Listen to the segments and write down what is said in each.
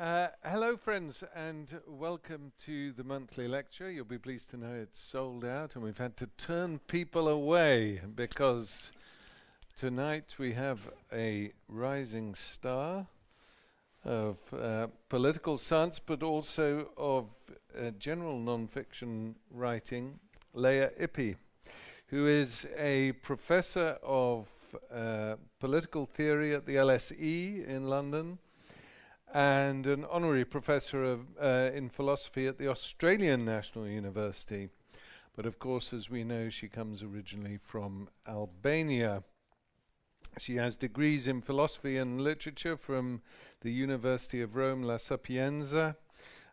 Uh, hello, friends, and welcome to the monthly lecture. You'll be pleased to know it's sold out, and we've had to turn people away because tonight we have a rising star of uh, political science, but also of uh, general non-fiction writing, Lea Ypi, who is a professor of uh, political theory at the LSE in London and an honorary professor of, uh, in philosophy at the Australian National University. But of course, as we know, she comes originally from Albania. She has degrees in philosophy and literature from the University of Rome La Sapienza,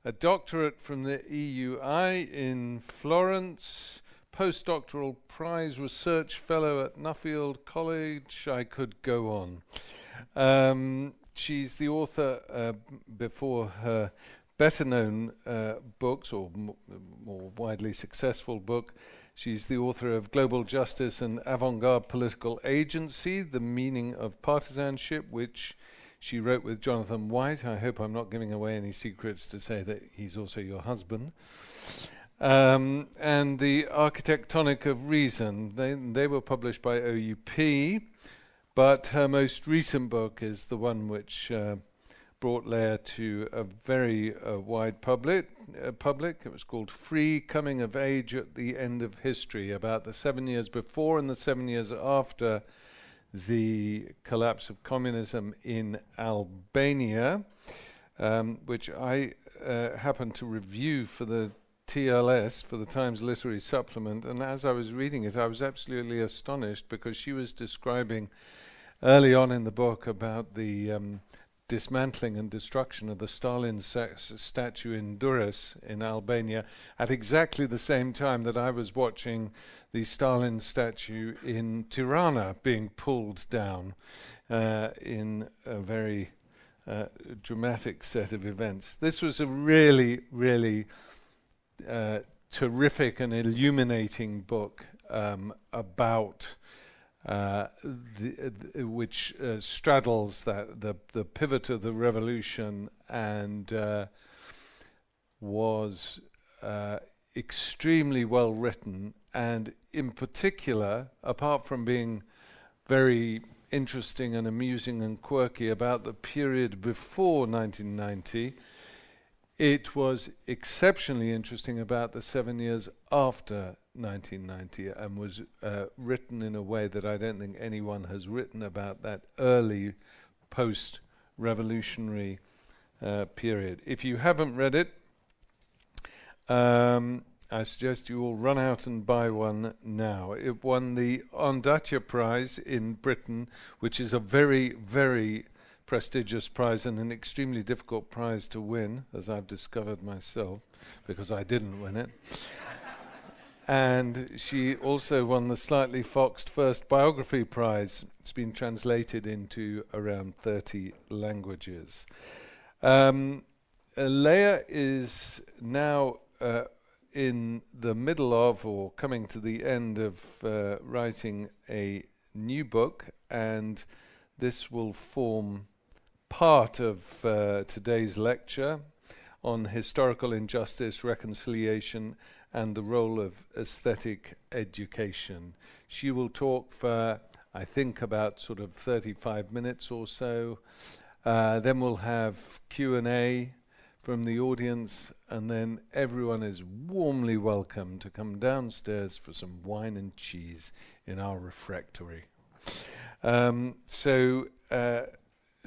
a doctorate from the EUI in Florence, postdoctoral prize research fellow at Nuffield College. I could go on. Um, she's the author uh, before her better known uh, books or more widely successful book. She's the author of Global Justice and Avant Garde Political Agency The Meaning of Partisanship, which she wrote with Jonathan White. I hope I'm not giving away any secrets to say that he's also your husband. Um, and The Architectonic of Reason. They, they were published by OUP. But her most recent book is the one which uh, brought Lea to a very uh, wide public, uh, public. It was called Free Coming of Age at the End of History, about the seven years before and the seven years after the collapse of communism in Albania, um, which I uh, happened to review for the TLS, for the Times Literary Supplement. And as I was reading it, I was absolutely astonished because she was describing early on in the book about the um, dismantling and destruction of the Stalin statue in Durrës in Albania at exactly the same time that I was watching the Stalin statue in Tirana being pulled down uh, in a very uh, dramatic set of events. This was a really, really uh, terrific and illuminating book um, about uh, the, the, which uh, straddles that the the pivot of the revolution and uh, was uh, extremely well written and in particular apart from being very interesting and amusing and quirky about the period before 1990 it was exceptionally interesting about the seven years after 1990 and was uh, written in a way that I don't think anyone has written about that early post revolutionary uh, period. If you haven't read it, um, I suggest you all run out and buy one now. It won the Ondaatje Prize in Britain, which is a very, very prestigious prize and an extremely difficult prize to win, as I've discovered myself, because I didn't win it and she also won the Slightly Foxed First Biography Prize. It's been translated into around 30 languages. Um, Lea is now uh, in the middle of, or coming to the end of, uh, writing a new book, and this will form part of uh, today's lecture on historical injustice, reconciliation, and the role of aesthetic education. She will talk for, I think, about sort of 35 minutes or so. Uh, then we'll have Q&A from the audience, and then everyone is warmly welcome to come downstairs for some wine and cheese in our refectory. Um, so uh,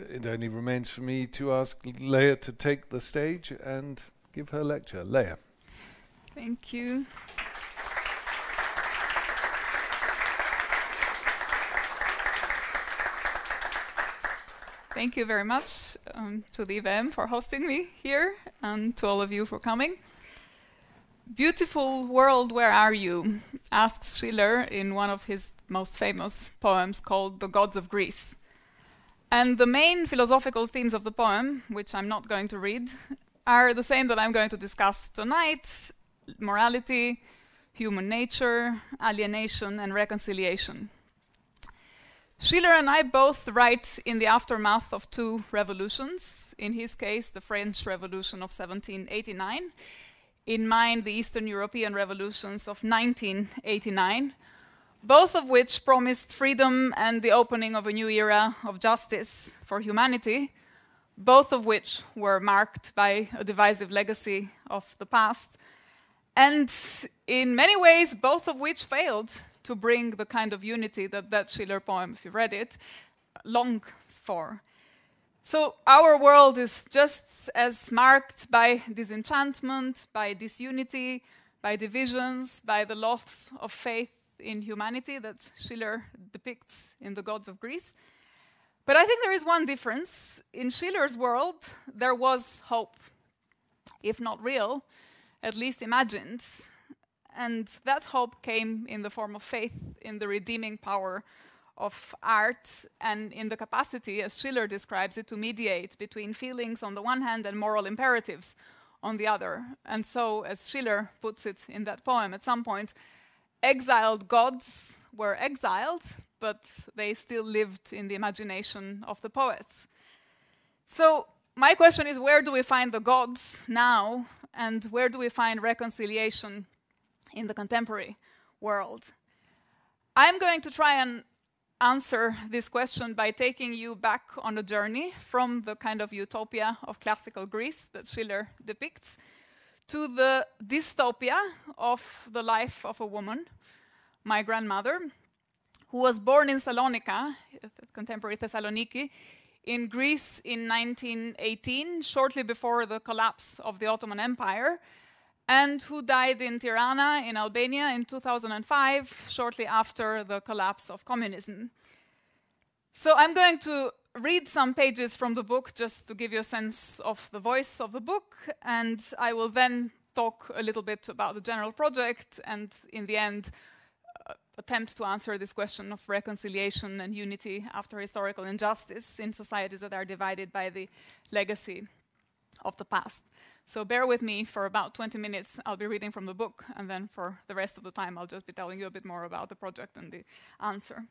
it only remains for me to ask Lea to take the stage and give her lecture. Lea. Thank you. Thank you very much um, to the IWM for hosting me here and to all of you for coming. Beautiful world, where are you? asks Schiller in one of his most famous poems called The Gods of Greece. And the main philosophical themes of the poem, which I'm not going to read, are the same that I'm going to discuss tonight morality, human nature, alienation, and reconciliation. Schiller and I both write in the aftermath of two revolutions. In his case, the French Revolution of 1789. In mine, the Eastern European revolutions of 1989, both of which promised freedom and the opening of a new era of justice for humanity, both of which were marked by a divisive legacy of the past, and in many ways, both of which failed to bring the kind of unity that that Schiller poem, if you read it, longs for. So our world is just as marked by disenchantment, by disunity, by divisions, by the loss of faith in humanity that Schiller depicts in The Gods of Greece. But I think there is one difference. In Schiller's world, there was hope, if not real, at least imagined. And that hope came in the form of faith in the redeeming power of art and in the capacity, as Schiller describes it, to mediate between feelings on the one hand and moral imperatives on the other. And so, as Schiller puts it in that poem, at some point, exiled gods were exiled, but they still lived in the imagination of the poets. So, my question is where do we find the gods now, and where do we find reconciliation in the contemporary world? I'm going to try and answer this question by taking you back on a journey from the kind of utopia of classical Greece that Schiller depicts to the dystopia of the life of a woman, my grandmother, who was born in Salonika, contemporary Thessaloniki, in Greece in 1918, shortly before the collapse of the Ottoman Empire, and who died in Tirana in Albania in 2005, shortly after the collapse of communism. So I'm going to read some pages from the book just to give you a sense of the voice of the book, and I will then talk a little bit about the general project, and in the end, uh, attempt to answer this question of reconciliation and unity after historical injustice in societies that are divided by the legacy of the past. So bear with me for about 20 minutes. I'll be reading from the book, and then for the rest of the time, I'll just be telling you a bit more about the project and the answer.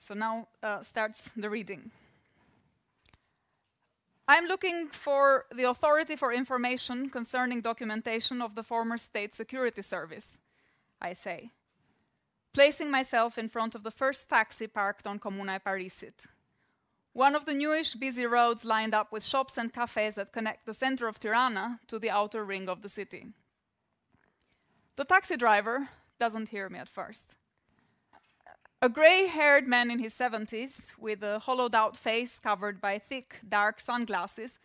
So now uh, starts the reading. I'm looking for the Authority for Information concerning documentation of the former State Security Service, I say, placing myself in front of the first taxi parked on Comuna Parisit. One of the newish busy roads lined up with shops and cafes that connect the center of Tirana to the outer ring of the city. The taxi driver doesn't hear me at first. A gray haired man in his 70s, with a hollowed out face covered by thick, dark sunglasses,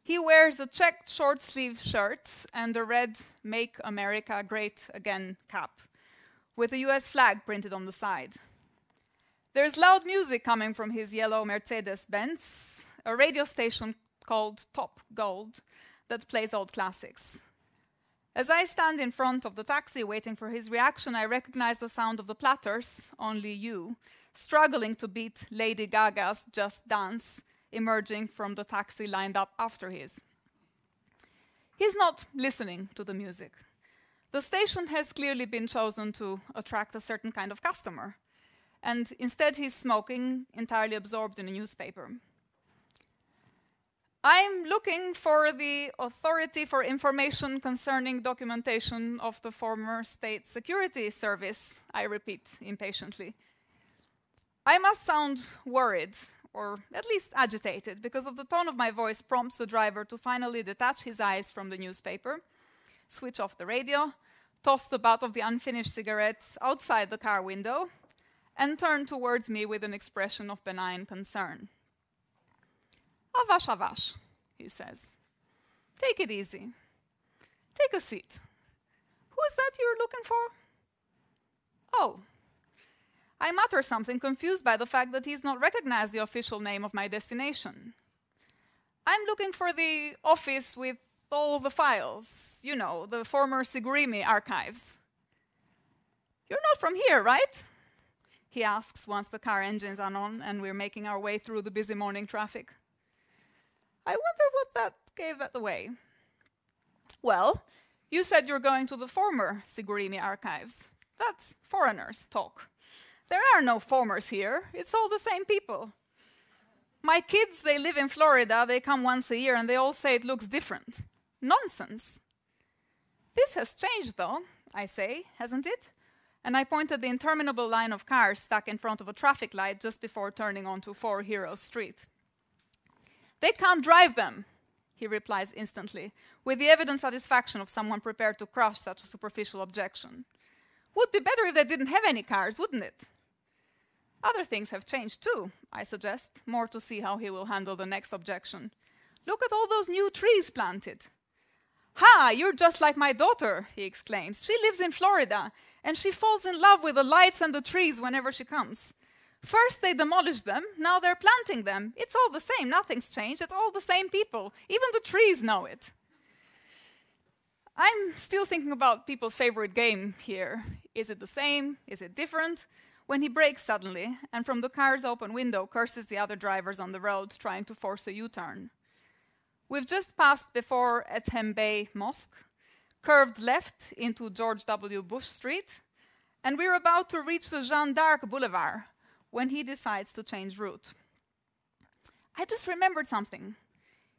he wears a checked short sleeved shirt and a red Make America Great Again cap, with a US flag printed on the side. There's loud music coming from his yellow Mercedes Benz, a radio station called Top Gold that plays old classics. As I stand in front of the taxi waiting for his reaction, I recognize the sound of the platters, only you, struggling to beat Lady Gaga's Just Dance, emerging from the taxi lined up after his. He's not listening to the music. The station has clearly been chosen to attract a certain kind of customer and instead he's smoking, entirely absorbed in a newspaper. I'm looking for the Authority for Information Concerning Documentation of the former State Security Service, I repeat impatiently. I must sound worried, or at least agitated, because of the tone of my voice prompts the driver to finally detach his eyes from the newspaper, switch off the radio, toss the butt of the unfinished cigarettes outside the car window, and turn towards me with an expression of benign concern. Oh, avash, avash, oh, he says. Take it easy. Take a seat. Who is that you're looking for? Oh. I mutter something, confused by the fact that he's not recognized the official name of my destination. I'm looking for the office with all the files, you know, the former Sigurimi archives. You're not from here, right? he asks once the car engines are on and we're making our way through the busy morning traffic. I wonder what that gave away. Well, you said you're going to the former Sigurimi archives. That's foreigners' talk. There are no formers here, it's all the same people. My kids, they live in Florida, they come once a year, and they all say it looks different. Nonsense. This has changed, though, I say, hasn't it? And I point at the interminable line of cars stuck in front of a traffic light just before turning onto Four Heroes Street. They can't drive them, he replies instantly, with the evident satisfaction of someone prepared to crush such a superficial objection. Would be better if they didn't have any cars, wouldn't it? Other things have changed too, I suggest, more to see how he will handle the next objection. Look at all those new trees planted. Ha, you're just like my daughter, he exclaims. She lives in Florida, and she falls in love with the lights and the trees whenever she comes. First they demolished them, now they're planting them. It's all the same, nothing's changed, it's all the same people. Even the trees know it. I'm still thinking about people's favorite game here. Is it the same? Is it different? When he brakes suddenly, and from the car's open window curses the other drivers on the road trying to force a U turn. We've just passed before Ethem Bey Mosque, curved left into George W. Bush Street, and we're about to reach the Jeanne d'Arc Boulevard, when he decides to change route. I just remembered something,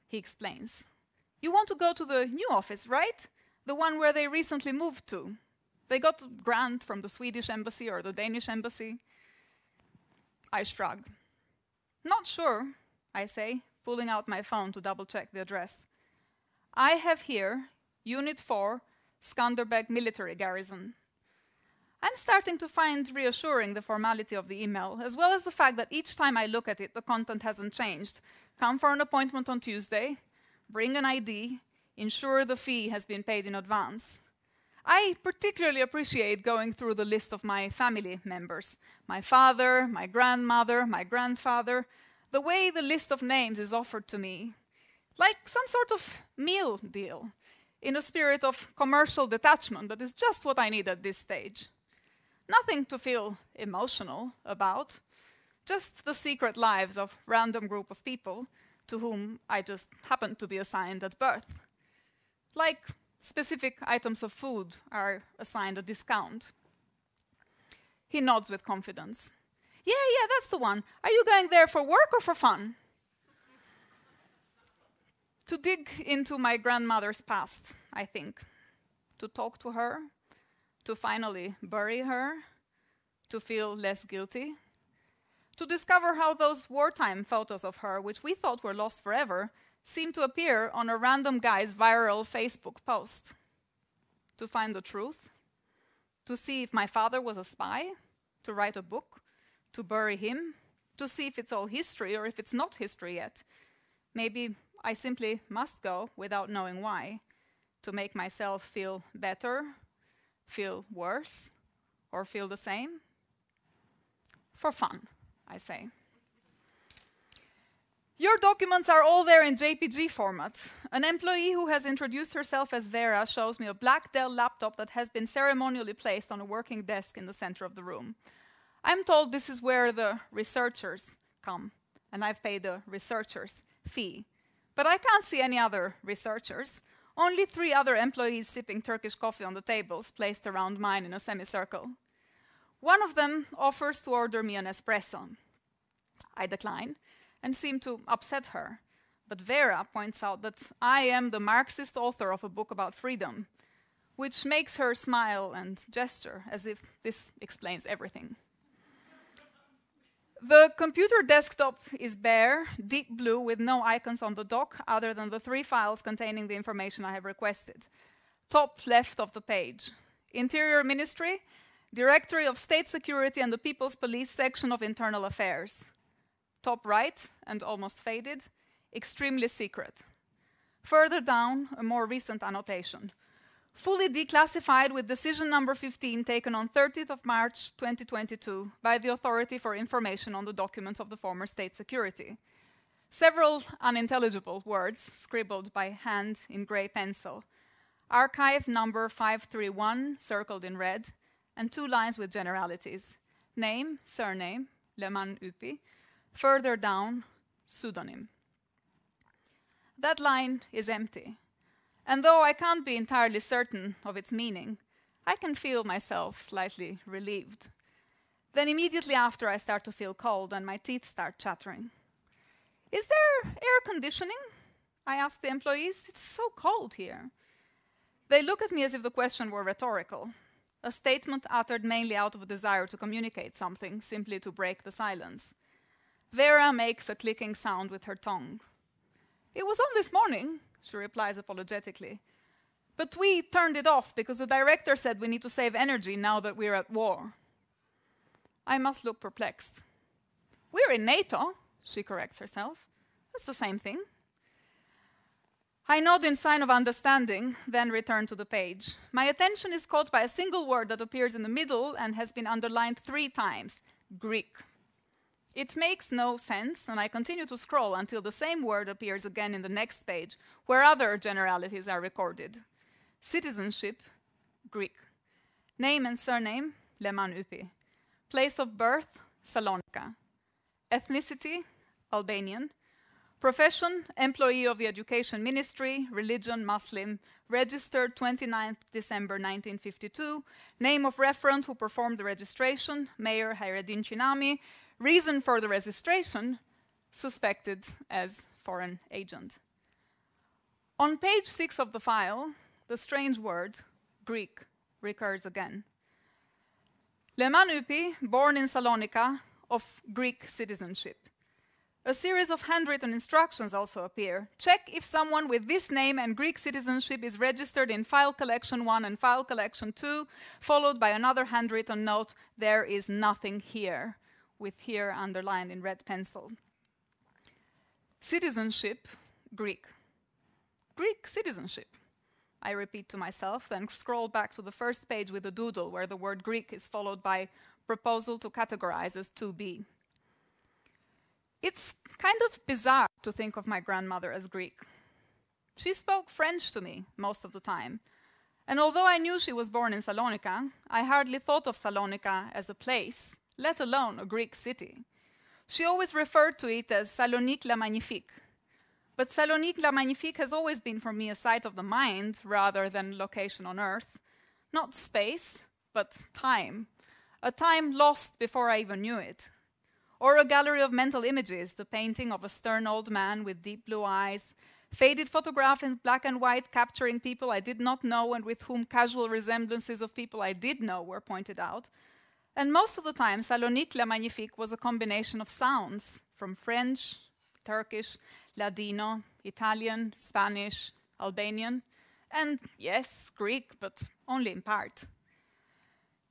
he explains. You want to go to the new office, right? The one where they recently moved to. They got a grant from the Swedish embassy or the Danish embassy. I shrug. Not sure, I say, pulling out my phone to double check the address. I have here Unit 4, Skanderbeg Military Garrison. I'm starting to find reassuring the formality of the email, as well as the fact that each time I look at it, the content hasn't changed. Come for an appointment on Tuesday, bring an ID, ensure the fee has been paid in advance. I particularly appreciate going through the list of my family members my father, my grandmother, my grandfather, the way the list of names is offered to me, like some sort of meal deal, in a spirit of commercial detachment that is just what I need at this stage. Nothing to feel emotional about, just the secret lives of random group of people to whom I just happened to be assigned at birth. Like specific items of food are assigned a discount. He nods with confidence. Yeah, yeah, that's the one. Are you going there for work or for fun? to dig into my grandmother's past, I think. To talk to her, to finally bury her, to feel less guilty, to discover how those wartime photos of her, which we thought were lost forever, seem to appear on a random guy's viral Facebook post, to find the truth, to see if my father was a spy, to write a book, to bury him, to see if it's all history or if it's not history yet. Maybe I simply must go without knowing why, to make myself feel better feel worse or feel the same? For fun, I say. Your documents are all there in JPG format. An employee who has introduced herself as Vera shows me a black Dell laptop that has been ceremonially placed on a working desk in the center of the room. I'm told this is where the researchers come, and I've paid the researchers' fee. But I can't see any other researchers. Only three other employees sipping Turkish coffee on the tables placed around mine in a semicircle. One of them offers to order me an espresso. I decline and seem to upset her. But Vera points out that I am the Marxist author of a book about freedom, which makes her smile and gesture as if this explains everything. The computer desktop is bare, deep blue, with no icons on the dock other than the three files containing the information I have requested. Top left of the page. Interior Ministry, Directory of State Security and the People's Police section of Internal Affairs. Top right, and almost faded, extremely secret. Further down, a more recent annotation fully declassified with decision number 15 taken on 30th of March 2022 by the Authority for Information on the Documents of the Former State Security. Several unintelligible words scribbled by hand in gray pencil. Archive number 531 circled in red, and two lines with generalities. Name, surname, Leman Ypi. Further down, pseudonym. That line is empty. And though I can't be entirely certain of its meaning, I can feel myself slightly relieved. Then immediately after, I start to feel cold and my teeth start chattering. Is there air conditioning? I ask the employees. It's so cold here. They look at me as if the question were rhetorical, a statement uttered mainly out of a desire to communicate something, simply to break the silence. Vera makes a clicking sound with her tongue. It was on this morning, she replies apologetically. But we turned it off because the director said we need to save energy now that we're at war. I must look perplexed. We're in NATO, she corrects herself. That's the same thing. I nod in sign of understanding, then return to the page. My attention is caught by a single word that appears in the middle and has been underlined three times Greek. It makes no sense, and I continue to scroll until the same word appears again in the next page, where other generalities are recorded. Citizenship, Greek. Name and surname, Leman Ypi. Place of birth, Salonika. Ethnicity, Albanian. Profession, employee of the Education Ministry, religion, Muslim, registered 29th December 1952, name of referent who performed the registration, Mayor Hayreddin Chinami, reason for the registration, suspected as foreign agent. On page 6 of the file, the strange word, Greek, recurs again. Leman Ypi, born in Salonika, of Greek citizenship. A series of handwritten instructions also appear. Check if someone with this name and Greek citizenship is registered in file collection 1 and file collection 2, followed by another handwritten note, there is nothing here, with here underlined in red pencil. Citizenship, Greek. Greek citizenship. I repeat to myself, then scroll back to the first page with the doodle where the word Greek is followed by proposal to categorize as 2b. It's kind of bizarre to think of my grandmother as Greek. She spoke French to me most of the time, and although I knew she was born in Salonika, I hardly thought of Salonika as a place, let alone a Greek city. She always referred to it as Salonique la Magnifique. But Salonique la Magnifique has always been for me a sight of the mind rather than location on earth. Not space, but time. A time lost before I even knew it or a gallery of mental images, the painting of a stern old man with deep blue eyes, faded photograph in black and white capturing people I did not know and with whom casual resemblances of people I did know were pointed out. And most of the time, Salonique La Magnifique was a combination of sounds from French, Turkish, Ladino, Italian, Spanish, Albanian, and yes, Greek, but only in part.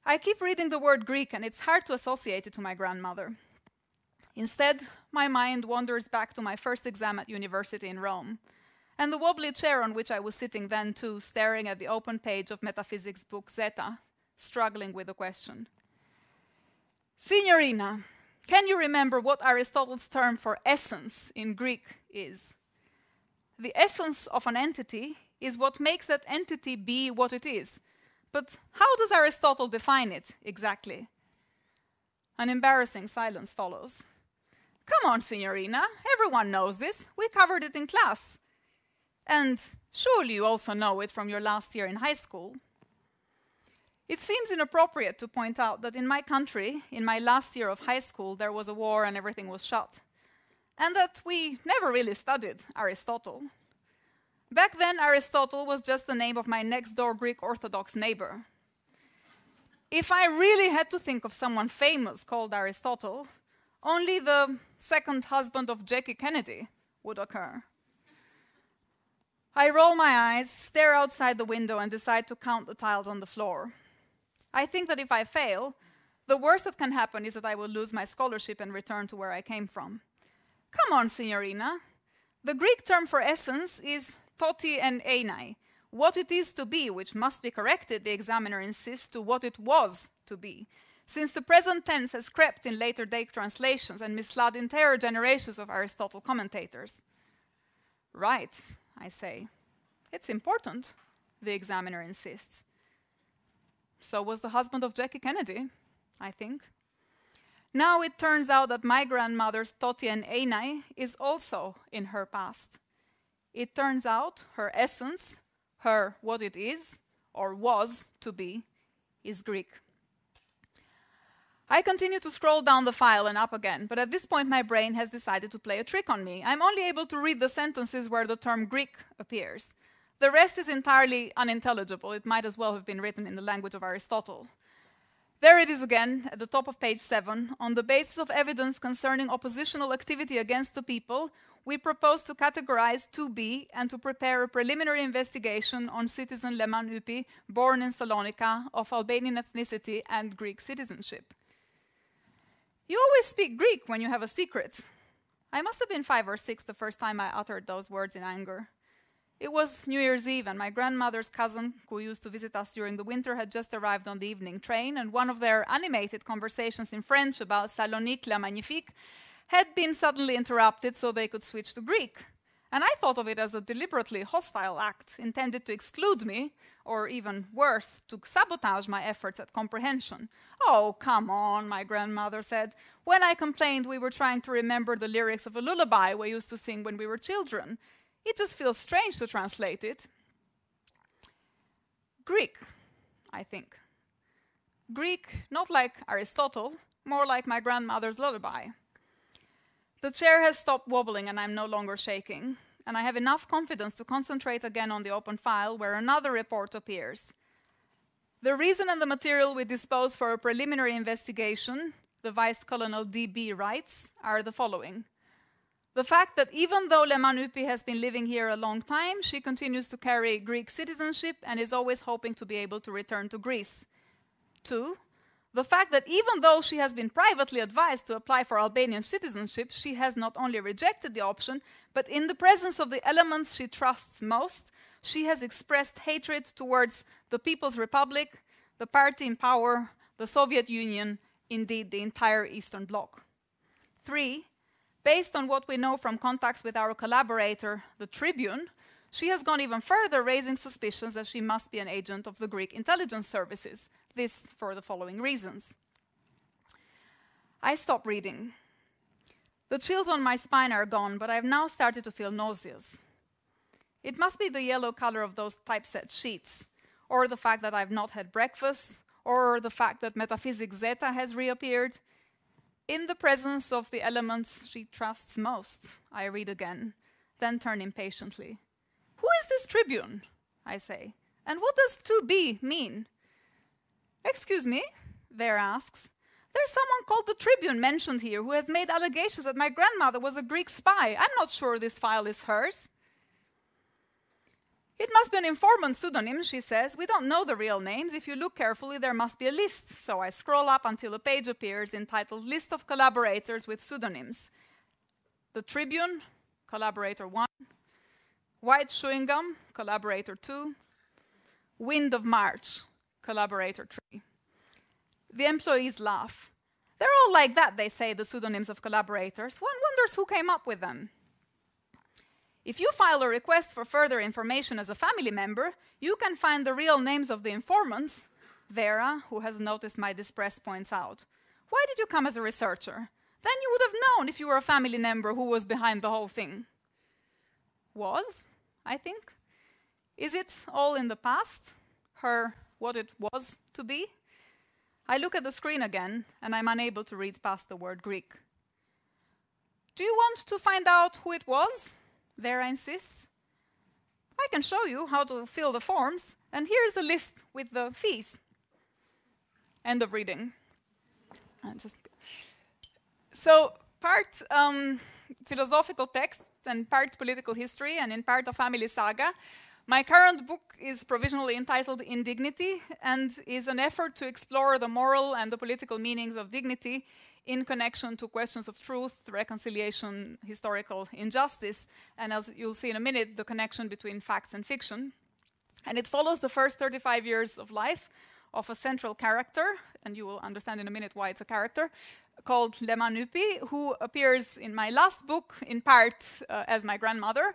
I keep reading the word Greek, and it's hard to associate it to my grandmother. Instead, my mind wanders back to my first exam at university in Rome, and the wobbly chair on which I was sitting then too, staring at the open page of metaphysics book Zeta, struggling with a question. Signorina, can you remember what Aristotle's term for essence in Greek is? The essence of an entity is what makes that entity be what it is. But how does Aristotle define it exactly? An embarrassing silence follows. Come on, Signorina, everyone knows this. We covered it in class. And surely you also know it from your last year in high school. It seems inappropriate to point out that in my country, in my last year of high school, there was a war and everything was shut. And that we never really studied Aristotle. Back then, Aristotle was just the name of my next door Greek Orthodox neighbor. If I really had to think of someone famous called Aristotle, only the second husband of Jackie Kennedy would occur. I roll my eyes, stare outside the window, and decide to count the tiles on the floor. I think that if I fail, the worst that can happen is that I will lose my scholarship and return to where I came from. Come on, signorina. The Greek term for essence is toti en einai, what it is to be, which must be corrected, the examiner insists, to what it was to be since the present tense has crept in later date translations and misled entire generations of Aristotle commentators. Right, I say. It's important, the examiner insists. So was the husband of Jackie Kennedy, I think. Now it turns out that my grandmother's Toti en Einai is also in her past. It turns out her essence, her what it is, or was to be, is Greek. I continue to scroll down the file and up again, but at this point my brain has decided to play a trick on me. I'm only able to read the sentences where the term Greek appears. The rest is entirely unintelligible. It might as well have been written in the language of Aristotle. There it is again, at the top of page 7. On the basis of evidence concerning oppositional activity against the people, we propose to categorize 2b and to prepare a preliminary investigation on citizen Leman Ypi, born in Salonika, of Albanian ethnicity and Greek citizenship. You always speak Greek when you have a secret. I must have been five or six the first time I uttered those words in anger. It was New Year's Eve, and my grandmother's cousin, who used to visit us during the winter, had just arrived on the evening train, and one of their animated conversations in French about Salonique la Magnifique had been suddenly interrupted so they could switch to Greek. And I thought of it as a deliberately hostile act intended to exclude me, or even worse, to sabotage my efforts at comprehension. Oh, come on, my grandmother said. When I complained, we were trying to remember the lyrics of a lullaby we used to sing when we were children. It just feels strange to translate it. Greek, I think. Greek, not like Aristotle, more like my grandmother's lullaby. The chair has stopped wobbling and I'm no longer shaking, and I have enough confidence to concentrate again on the open file where another report appears. The reason and the material we dispose for a preliminary investigation, the Vice Colonel D.B. writes, are the following. The fact that even though Leman Ypi has been living here a long time, she continues to carry Greek citizenship and is always hoping to be able to return to Greece. Two, the fact that even though she has been privately advised to apply for Albanian citizenship, she has not only rejected the option, but in the presence of the elements she trusts most, she has expressed hatred towards the People's Republic, the party in power, the Soviet Union, indeed the entire Eastern Bloc. Three, based on what we know from contacts with our collaborator, the Tribune, she has gone even further, raising suspicions that she must be an agent of the Greek intelligence services. This for the following reasons. I stop reading. The chills on my spine are gone, but I've now started to feel nauseous. It must be the yellow color of those typeset sheets, or the fact that I've not had breakfast, or the fact that Metaphysics Zeta has reappeared. In the presence of the elements she trusts most, I read again, then turn impatiently. Who is this tribune? I say. And what does 2b mean? Excuse me, Vera asks. There's someone called the Tribune mentioned here who has made allegations that my grandmother was a Greek spy. I'm not sure this file is hers. It must be an informant pseudonym, she says. We don't know the real names. If you look carefully, there must be a list. So I scroll up until a page appears entitled List of Collaborators with Pseudonyms. The Tribune, collaborator 1. White Chewing Gum, collaborator 2. Wind of March, collaborator 3. The employees laugh. They're all like that, they say, the pseudonyms of collaborators. One wonders who came up with them. If you file a request for further information as a family member, you can find the real names of the informants. Vera, who has noticed my distress, points out. Why did you come as a researcher? Then you would have known if you were a family member who was behind the whole thing. Was, I think. Is it all in the past? Her what it was to be? I look at the screen again, and I'm unable to read past the word Greek. Do you want to find out who it was? Vera insists. I can show you how to fill the forms, and here's the list with the fees. End of reading. Just so part um, philosophical text and part political history and in part a family saga. My current book is provisionally entitled Indignity and is an effort to explore the moral and the political meanings of dignity in connection to questions of truth, reconciliation, historical injustice, and as you'll see in a minute, the connection between facts and fiction. And it follows the first 35 years of life of a central character, and you will understand in a minute why it's a character, called Leman Ypi, who appears in my last book in part uh, as my grandmother,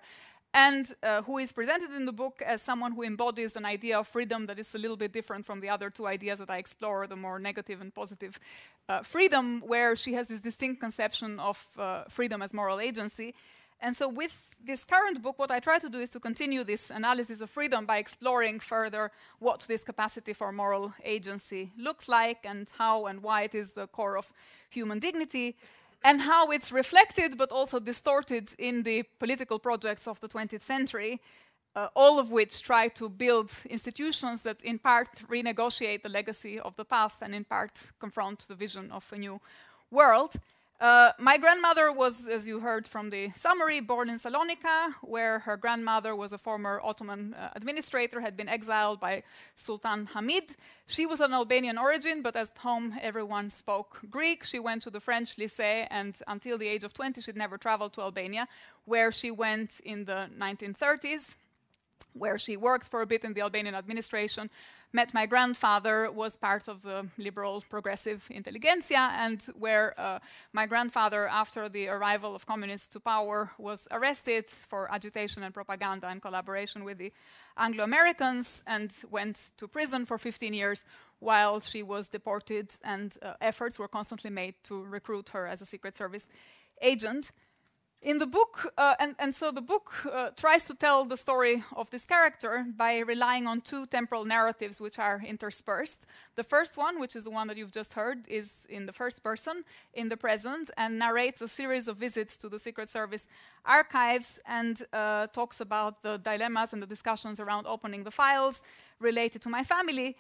and uh, who is presented in the book as someone who embodies an idea of freedom that is a little bit different from the other two ideas that I explore, the more negative and positive uh, freedom, where she has this distinct conception of uh, freedom as moral agency. And so, with this current book, what I try to do is to continue this analysis of freedom by exploring further what this capacity for moral agency looks like and how and why it is the core of human dignity and how it's reflected but also distorted in the political projects of the 20th century, uh, all of which try to build institutions that in part renegotiate the legacy of the past and in part confront the vision of a new world. Uh, my grandmother was, as you heard from the summary, born in Salonika, where her grandmother was a former Ottoman uh, administrator, had been exiled by Sultan Hamid. She was an Albanian origin, but at home everyone spoke Greek. She went to the French lycée, and until the age of 20, she'd never traveled to Albania, where she went in the 1930s, where she worked for a bit in the Albanian administration met my grandfather was part of the liberal progressive intelligentsia and where uh, my grandfather after the arrival of communists to power was arrested for agitation and propaganda in collaboration with the anglo-americans and went to prison for 15 years while she was deported and uh, efforts were constantly made to recruit her as a secret service agent in the book, uh, and, and, so the book uh, tries to tell the story of this character by relying on two temporal narratives which are interspersed. The first one, which is the one that you've just heard, is in the first person, in the present, and narrates a series of visits to the Secret Service archives and uh, talks about the dilemmas and the discussions around opening the files related to my family.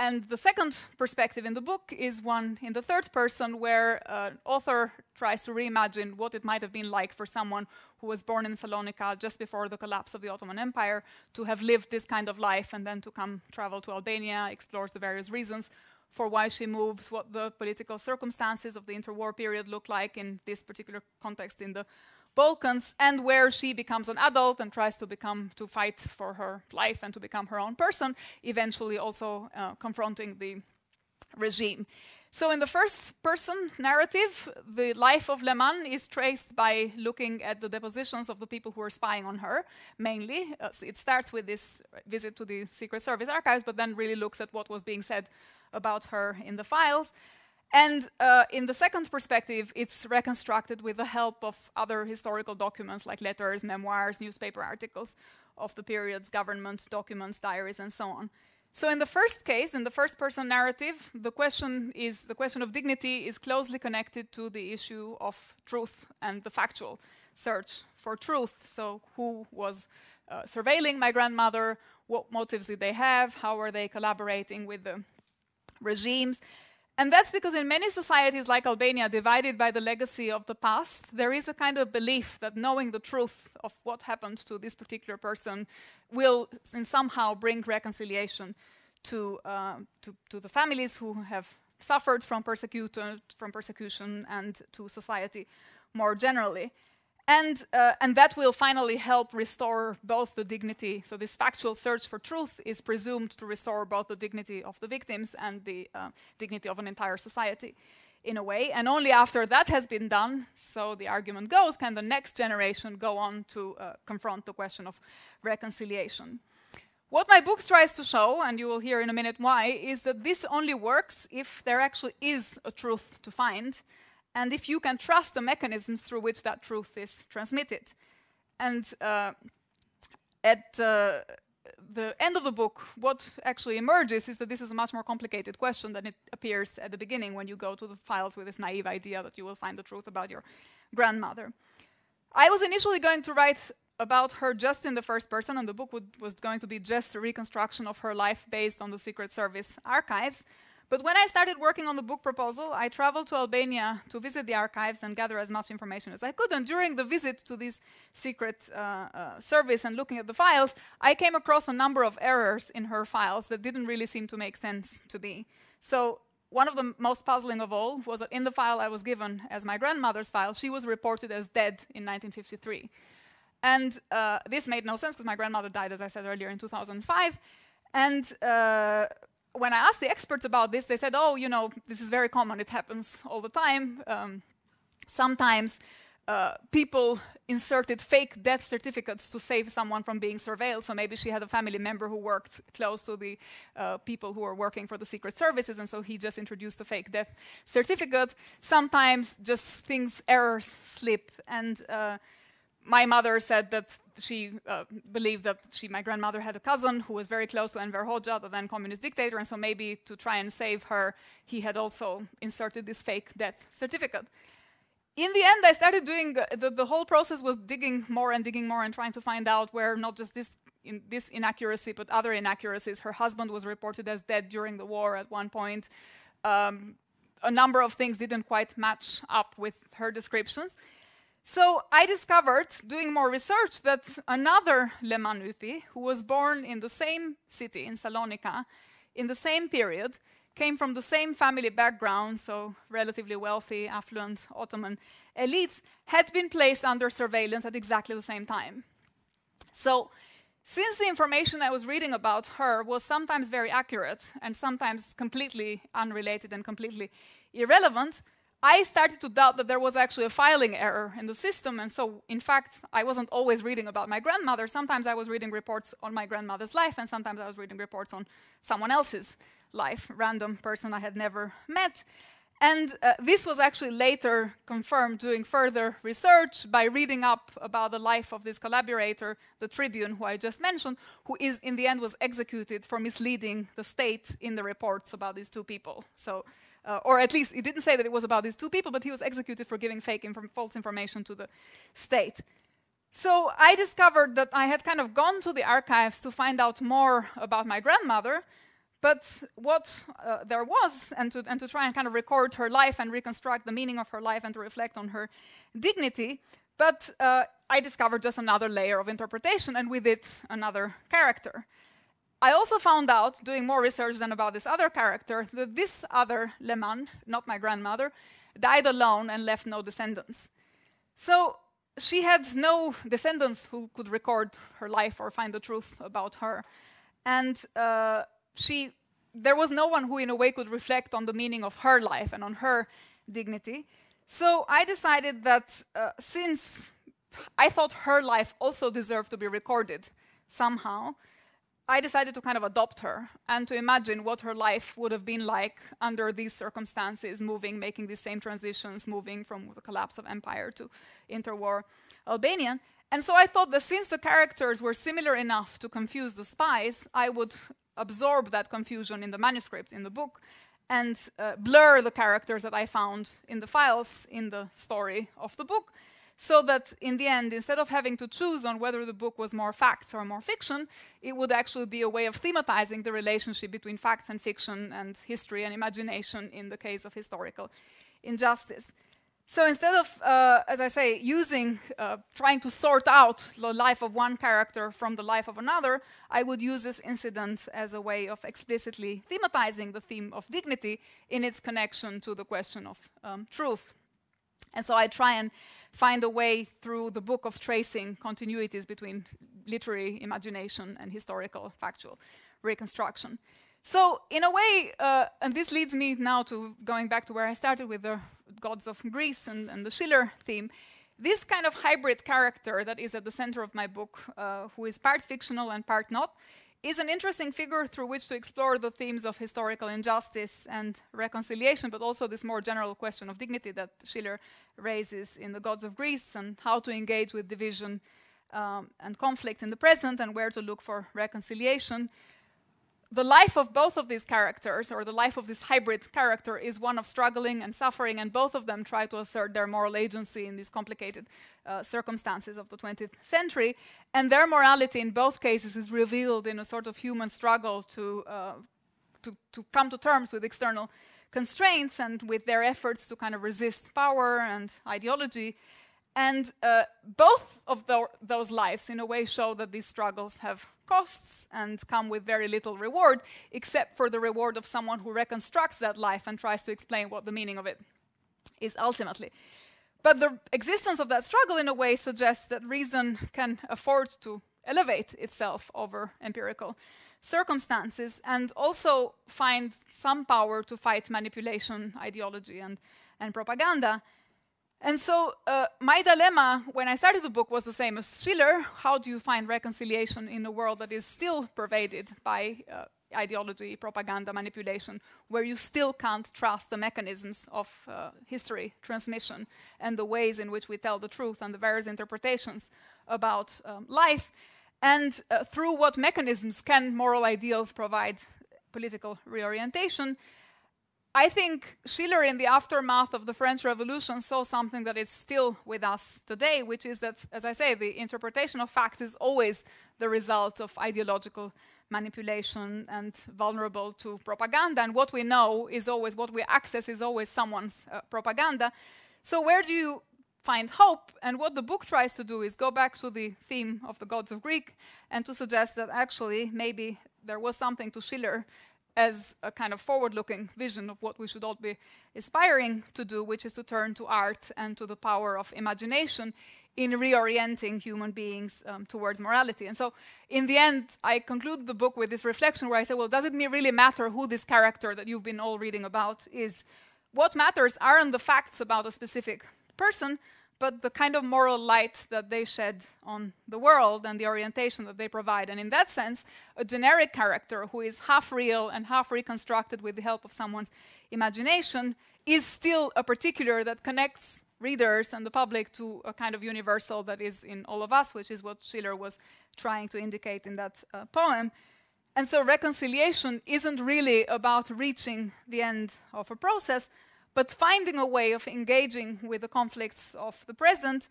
And the second perspective in the book is one in the third person, where an uh, author tries to reimagine what it might have been like for someone who was born in Salonika just before the collapse of the Ottoman Empire to have lived this kind of life and then to come travel to Albania, explores the various reasons for why she moves, what the political circumstances of the interwar period look like in this particular context in the Balkans, and where she becomes an adult and tries to become to fight for her life and to become her own person, eventually also uh, confronting the regime. So, in the first person narrative, the life of Leman is traced by looking at the depositions of the people who are spying on her, mainly. Uh, so it starts with this visit to the Secret Service archives, but then really looks at what was being said about her in the files. And uh, in the second perspective, it's reconstructed with the help of other historical documents like letters, memoirs, newspaper articles of the period's government documents, diaries, and so on. So in the first case, in the first person narrative, the question is the question of dignity is closely connected to the issue of truth and the factual search for truth. So who was uh, surveilling my grandmother? What motives did they have? How were they collaborating with the regimes? And that's because in many societies like Albania, divided by the legacy of the past, there is a kind of belief that knowing the truth of what happened to this particular person will in somehow bring reconciliation to, uh, to, to, the families who have suffered from, from persecution and to society more generally. And, uh, and that will finally help restore both the dignity. So, this factual search for truth is presumed to restore both the dignity of the victims and the uh, dignity of an entire society in a way. And only after that has been done, so the argument goes, can the next generation go on to uh, confront the question of reconciliation. What my book tries to show, and you will hear in a minute why, is that this only works if there actually is a truth to find and if you can trust the mechanisms through which that truth is transmitted. And uh, at uh, the end of the book, what actually emerges is that this is a much more complicated question than it appears at the beginning when you go to the files with this naive idea that you will find the truth about your grandmother. I was initially going to write about her just in the first person, and the book would, was going to be just a reconstruction of her life based on the Secret Service archives. But when I started working on the book proposal, I traveled to Albania to visit the archives and gather as much information as I could. And during the visit to this secret uh, uh, service and looking at the files, I came across a number of errors in her files that didn't really seem to make sense to me. So one of the most puzzling of all was that in the file I was given as my grandmother's file, she was reported as dead in 1953. And uh, this made no sense because my grandmother died, as I said earlier, in 2005. And uh, when I asked the experts about this, they said, oh, you know, this is very common. It happens all the time. Um, sometimes uh, people inserted fake death certificates to save someone from being surveilled. So maybe she had a family member who worked close to the uh, people who were working for the Secret Services, and so he just introduced a fake death certificate. Sometimes just things, errors slip. And uh, my mother said that she uh, believed that she, my grandmother, had a cousin who was very close to Enver Hoxha, the then communist dictator, and so maybe to try and save her, he had also inserted this fake death certificate. In the end, I started doing uh, the, the whole process was digging more and digging more and trying to find out where not just this in this inaccuracy, but other inaccuracies. Her husband was reported as dead during the war at one point. Um, a number of things didn't quite match up with her descriptions. So I discovered, doing more research, that another Leman Ypi, who was born in the same city, in Salonika, in the same period, came from the same family background, so relatively wealthy, affluent Ottoman elites, had been placed under surveillance at exactly the same time. So, since the information I was reading about her was sometimes very accurate and sometimes completely unrelated and completely irrelevant, I started to doubt that there was actually a filing error in the system. And so, in fact, I wasn't always reading about my grandmother. Sometimes I was reading reports on my grandmother's life, and sometimes I was reading reports on someone else's life, random person I had never met. And uh, this was actually later confirmed doing further research by reading up about the life of this collaborator, the Tribune, who I just mentioned, who is in the end was executed for misleading the state in the reports about these two people. So uh, or at least he didn't say that it was about these two people, but he was executed for giving fake inform false information to the state. So I discovered that I had kind of gone to the archives to find out more about my grandmother, but what uh, there was, and to, and to try and kind of record her life and reconstruct the meaning of her life and to reflect on her dignity, but uh, I discovered just another layer of interpretation, and with it, another character. I also found out, doing more research than about this other character, that this other Leman, not my grandmother, died alone and left no descendants. So she had no descendants who could record her life or find the truth about her. And uh, she, there was no one who, in a way, could reflect on the meaning of her life and on her dignity. So I decided that uh, since I thought her life also deserved to be recorded somehow, I decided to kind of adopt her and to imagine what her life would have been like under these circumstances, moving, making these same transitions, moving from the collapse of empire to interwar Albanian. And so I thought that since the characters were similar enough to confuse the spies, I would absorb that confusion in the manuscript, in the book, and uh, blur the characters that I found in the files in the story of the book so that in the end, instead of having to choose on whether the book was more facts or more fiction, it would actually be a way of thematizing the relationship between facts and fiction and history and imagination in the case of historical injustice. So instead of, uh, as I say, using, uh, trying to sort out the life of one character from the life of another, I would use this incident as a way of explicitly thematizing the theme of dignity in its connection to the question of um, truth. And so I try and find a way through the book of tracing continuities between literary imagination and historical factual reconstruction. So, in a way, uh, and this leads me now to going back to where I started with the gods of Greece and, and the Schiller theme. This kind of hybrid character that is at the center of my book, uh, who is part fictional and part not, is an interesting figure through which to explore the themes of historical injustice and reconciliation, but also this more general question of dignity that Schiller raises in The Gods of Greece and how to engage with division um, and conflict in the present and where to look for reconciliation the life of both of these characters, or the life of this hybrid character, is one of struggling and suffering, and both of them try to assert their moral agency in these complicated uh, circumstances of the 20th century. And their morality in both cases is revealed in a sort of human struggle to, uh, to, to come to terms with external constraints and with their efforts to kind of resist power and ideology. And uh, both of the, those lives, in a way, show that these struggles have costs and come with very little reward, except for the reward of someone who reconstructs that life and tries to explain what the meaning of it is ultimately. But the existence of that struggle, in a way, suggests that reason can afford to elevate itself over empirical circumstances and also find some power to fight manipulation, ideology, and, and propaganda. And so uh, my dilemma when I started the book was the same as Schiller. How do you find reconciliation in a world that is still pervaded by uh, ideology, propaganda, manipulation, where you still can't trust the mechanisms of uh, history transmission and the ways in which we tell the truth and the various interpretations about um, life, and uh, through what mechanisms can moral ideals provide political reorientation. I think Schiller, in the aftermath of the French Revolution, saw something that is still with us today, which is that, as I say, the interpretation of facts is always the result of ideological manipulation and vulnerable to propaganda. And what we know is always, what we access is always someone's uh, propaganda. So, where do you find hope? And what the book tries to do is go back to the theme of the gods of Greek and to suggest that actually maybe there was something to Schiller as a kind of forward looking vision of what we should all be aspiring to do, which is to turn to art and to the power of imagination in reorienting human beings um, towards morality. And so, in the end, I conclude the book with this reflection where I say, well, does it really matter who this character that you've been all reading about is? What matters aren't the facts about a specific person, but the kind of moral light that they shed on the world and the orientation that they provide. And in that sense, a generic character who is half real and half reconstructed with the help of someone's imagination is still a particular that connects readers and the public to a kind of universal that is in all of us, which is what Schiller was trying to indicate in that uh, poem. And so reconciliation isn't really about reaching the end of a process, but finding a way of engaging with the conflicts of the present.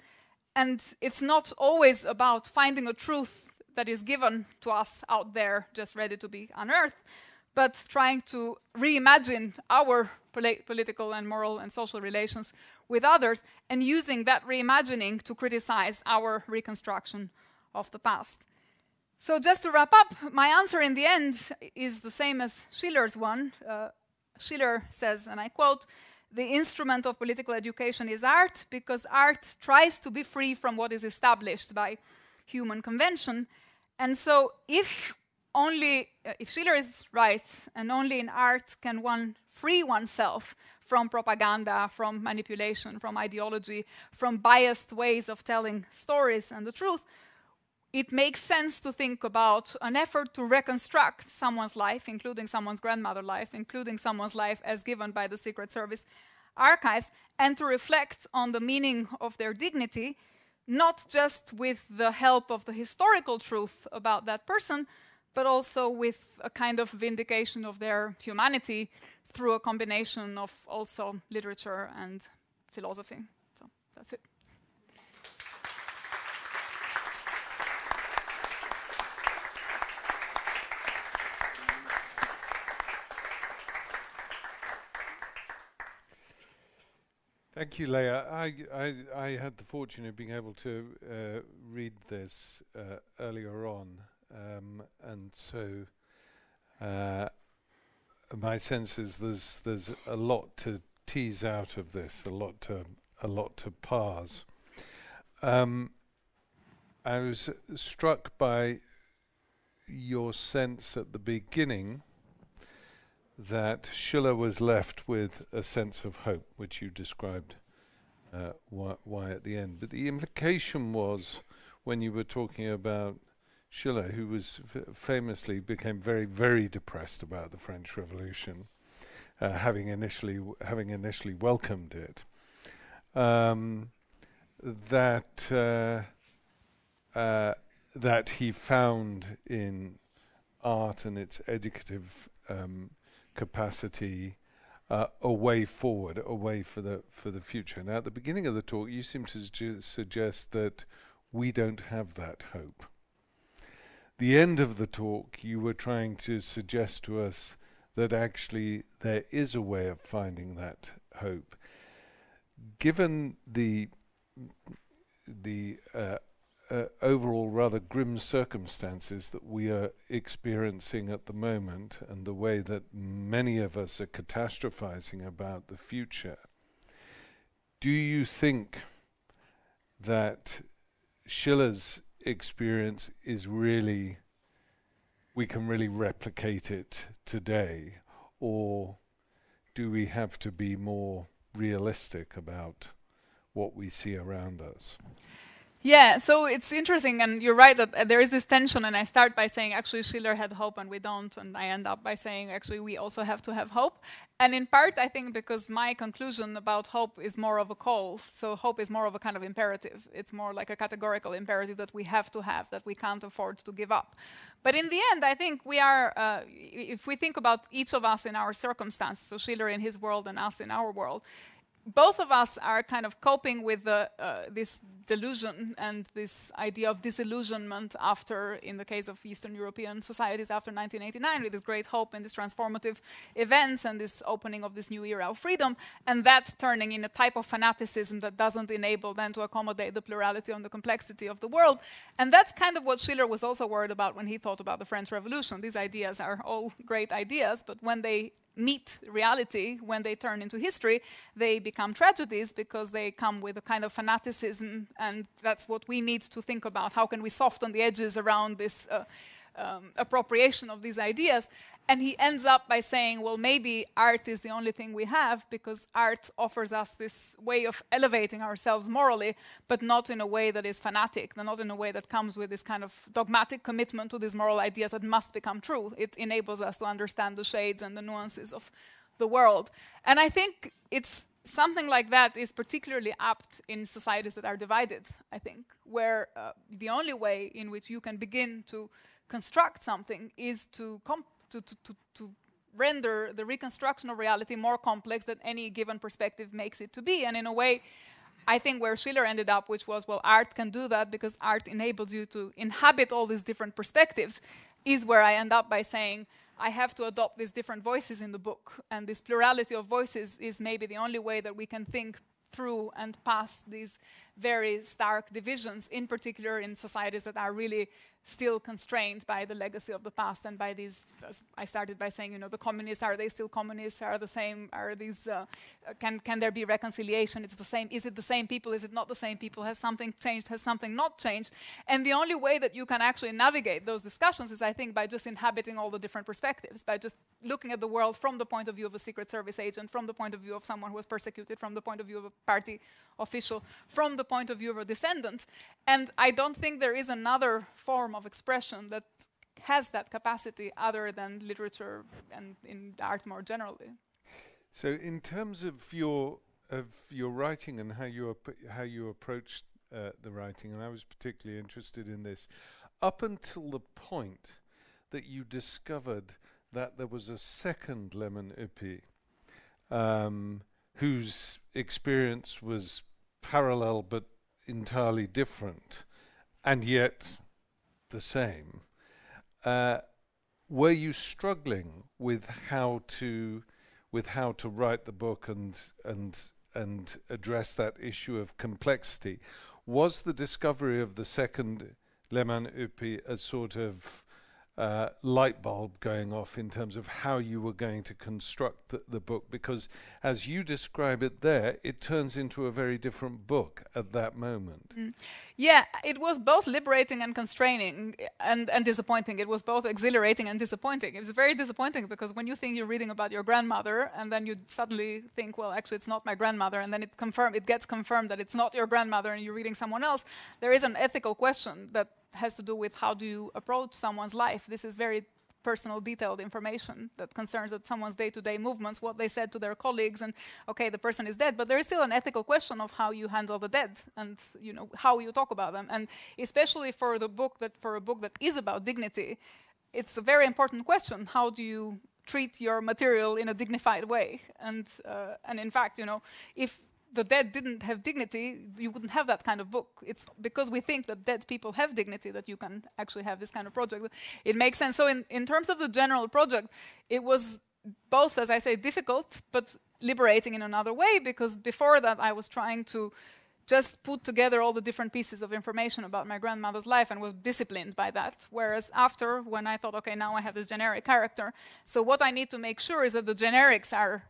And it's not always about finding a truth that is given to us out there, just ready to be unearthed, but trying to reimagine our political and moral and social relations with others and using that reimagining to criticize our reconstruction of the past. So, just to wrap up, my answer in the end is the same as Schiller's one. Uh, Schiller says, and I quote, the instrument of political education is art because art tries to be free from what is established by human convention. And so, if only, uh, if Schiller is right, and only in art can one free oneself from propaganda, from manipulation, from ideology, from biased ways of telling stories and the truth, it makes sense to think about an effort to reconstruct someone's life, including someone's grandmother's life, including someone's life as given by the Secret Service archives, and to reflect on the meaning of their dignity, not just with the help of the historical truth about that person, but also with a kind of vindication of their humanity through a combination of also literature and philosophy. So that's it. Thank you, Lea. I, I, I, had the fortune of being able to uh, read this uh, earlier on, um, and so uh, my sense is there's there's a lot to tease out of this, a lot to a lot to parse. Um, I was struck by your sense at the beginning that Schiller was left with a sense of hope, which you described uh, why, why, at the end. But the implication was when you were talking about Schiller, who was famously became very, very depressed about the French Revolution, uh, having initially having initially welcomed it, um, that uh, uh, that he found in art and its educative um, capacity uh, a way forward, a way for the for the future. Now, at the beginning of the talk, you seem to suggest that we don't have that hope the end of the talk, you were trying to suggest to us that actually there is a way of finding that hope. Given the the uh, uh, overall rather grim circumstances that we are experiencing at the moment, and the way that many of us are catastrophizing about the future, do you think that Schiller's experience is really, we can really replicate it today? Or do we have to be more realistic about what we see around us. Yeah, so it's interesting, and you're right that uh, there is this tension. And I start by saying actually Schiller had hope, and we don't, and I end up by saying actually we also have to have hope. And in part, I think because my conclusion about hope is more of a call. So hope is more of a kind of imperative. It's more like a categorical imperative that we have to have, that we can't afford to give up. But in the end, I think we are, uh, if we think about each of us in our circumstances, so Schiller in his world and us in our world, both of us are kind of coping with the, uh, this delusion and this idea of disillusionment after, in the case of Eastern European societies after 1989, with this great hope and these transformative events and this opening of this new era of freedom, and that turning in a type of fanaticism that doesn't enable then to accommodate the plurality and the complexity of the world. And that's kind of what Schiller was also worried about when he thought about the French Revolution. These ideas are all great ideas, but when they meet reality when they turn into history, they become tragedies because they come with a kind of fanaticism, and that's what we need to think about. How can we soften the edges around this uh, um, appropriation of these ideas? And he ends up by saying, well, maybe art is the only thing we have because art offers us this way of elevating ourselves morally, but not in a way that is fanatic, not in a way that comes with this kind of dogmatic commitment to these moral ideas that must become true. It enables us to understand the shades and the nuances of the world. And I think it's something like that is particularly apt in societies that are divided, I think, where uh, the only way in which you can begin to construct something is to to, to, to, to render the reconstruction of reality more complex than any given perspective makes it to be. And in a way, I think where Schiller ended up, which was, well, art can do that because art enables you to inhabit all these different perspectives, is where I end up by saying, I have to adopt these different voices in the book. And this plurality of voices is maybe the only way that we can think through and past these very stark divisions, in particular in societies that are really still constrained by the legacy of the past and by these. I started by saying, you know, the communists are they still communists? Are the same? Are these? Uh, can can there be reconciliation? It's the same. Is it the same people? Is it not the same people? Has something changed? Has something not changed? And the only way that you can actually navigate those discussions is, I think, by just inhabiting all the different perspectives, by just looking at the world from the point of view of a Secret Service agent, from the point of view of someone who was persecuted, from the point of view of a party official, from the point of view of a descendant. And I don't think there is another form of expression that has that capacity other than literature and in art more generally. So, in terms of your of your writing and how you how you approached uh, the writing, and I was particularly interested in this, up until the point that you discovered that there was a second Leman Ypi, um, whose experience was parallel but entirely different, and yet the same. Uh, were you struggling with how to with how to write the book and and and address that issue of complexity? Was the discovery of the second Leman Ypi a sort of uh, light bulb going off in terms of how you were going to construct the, the, book because as you describe it there it turns into a very different book at that moment mm. Yeah it was both liberating and constraining and, and disappointing it was both exhilarating and disappointing it was very disappointing because when you think you're reading about your grandmother and then you suddenly think well actually it's not my grandmother and then it confirm it gets confirmed that it's not your grandmother and you're reading someone else there is an ethical question that has to do with how do you approach someone's life. This is very personal, detailed information that concerns that someone's day-to-day movements, what they said to their colleagues, and okay, the person is dead. But there is still an ethical question of how you handle the dead and you know how you talk about them. And especially for the book that for a book that is about dignity, it's a very important question. How do you treat your material in a dignified way? And uh, and in fact, you know, if the dead didn't have dignity, you wouldn't have that kind of book. It's because we think that dead people have dignity that you can actually have this kind of project. It makes sense. So in, in terms of the general project, it was both, as I say, difficult, but liberating in another way, because before that I was trying to just put together all the different pieces of information about my grandmother's life and was disciplined by that. Whereas after, when I thought, okay, now I have this generic character, so what I need to make sure is that the generics are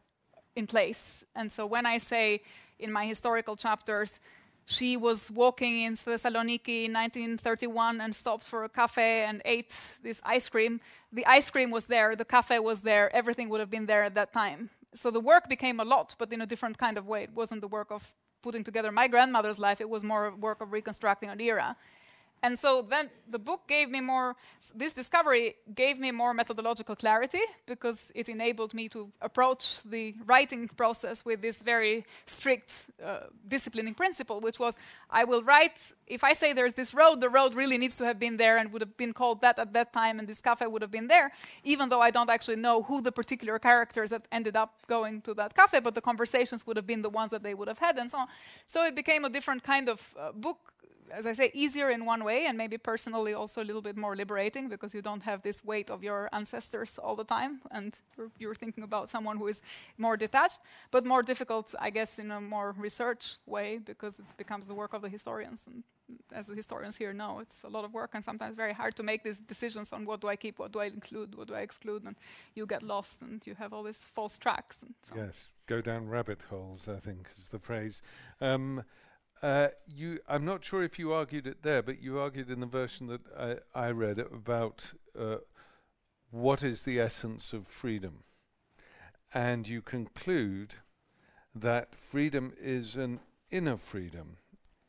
in place. And so when I say in my historical chapters. She was walking in Thessaloniki in 1931 and stopped for a cafe and ate this ice cream. The ice cream was there, the cafe was there, everything would have been there at that time. So the work became a lot, but in a different kind of way. It wasn't the work of putting together my grandmother's life, it was more work of reconstructing an era. And so then the book gave me more, this discovery gave me more methodological clarity because it enabled me to approach the writing process with this very strict uh, disciplining principle, which was I will write, if I say there's this road, the road really needs to have been there and would have been called that at that time, and this cafe would have been there, even though I don't actually know who the particular characters that ended up going to that cafe, but the conversations would have been the ones that they would have had, and so on. So it became a different kind of uh, book as I say, easier in one way, and maybe personally also a little bit more liberating because you don't have this weight of your ancestors all the time, and you're, you're, thinking about someone who is more detached, but more difficult, I guess, in a more research way because it becomes the work of the historians. And as the historians here know, it's a lot of work and sometimes very hard to make these decisions on what do I keep, what do I include, what do I exclude, and you get lost and you have all these false tracks. So yes, go down rabbit holes, I think is the phrase. Um, uh, you, I'm not sure if you argued it there, but you argued in the version that I, I read about uh, what is the essence of freedom. And you conclude that freedom is an inner freedom.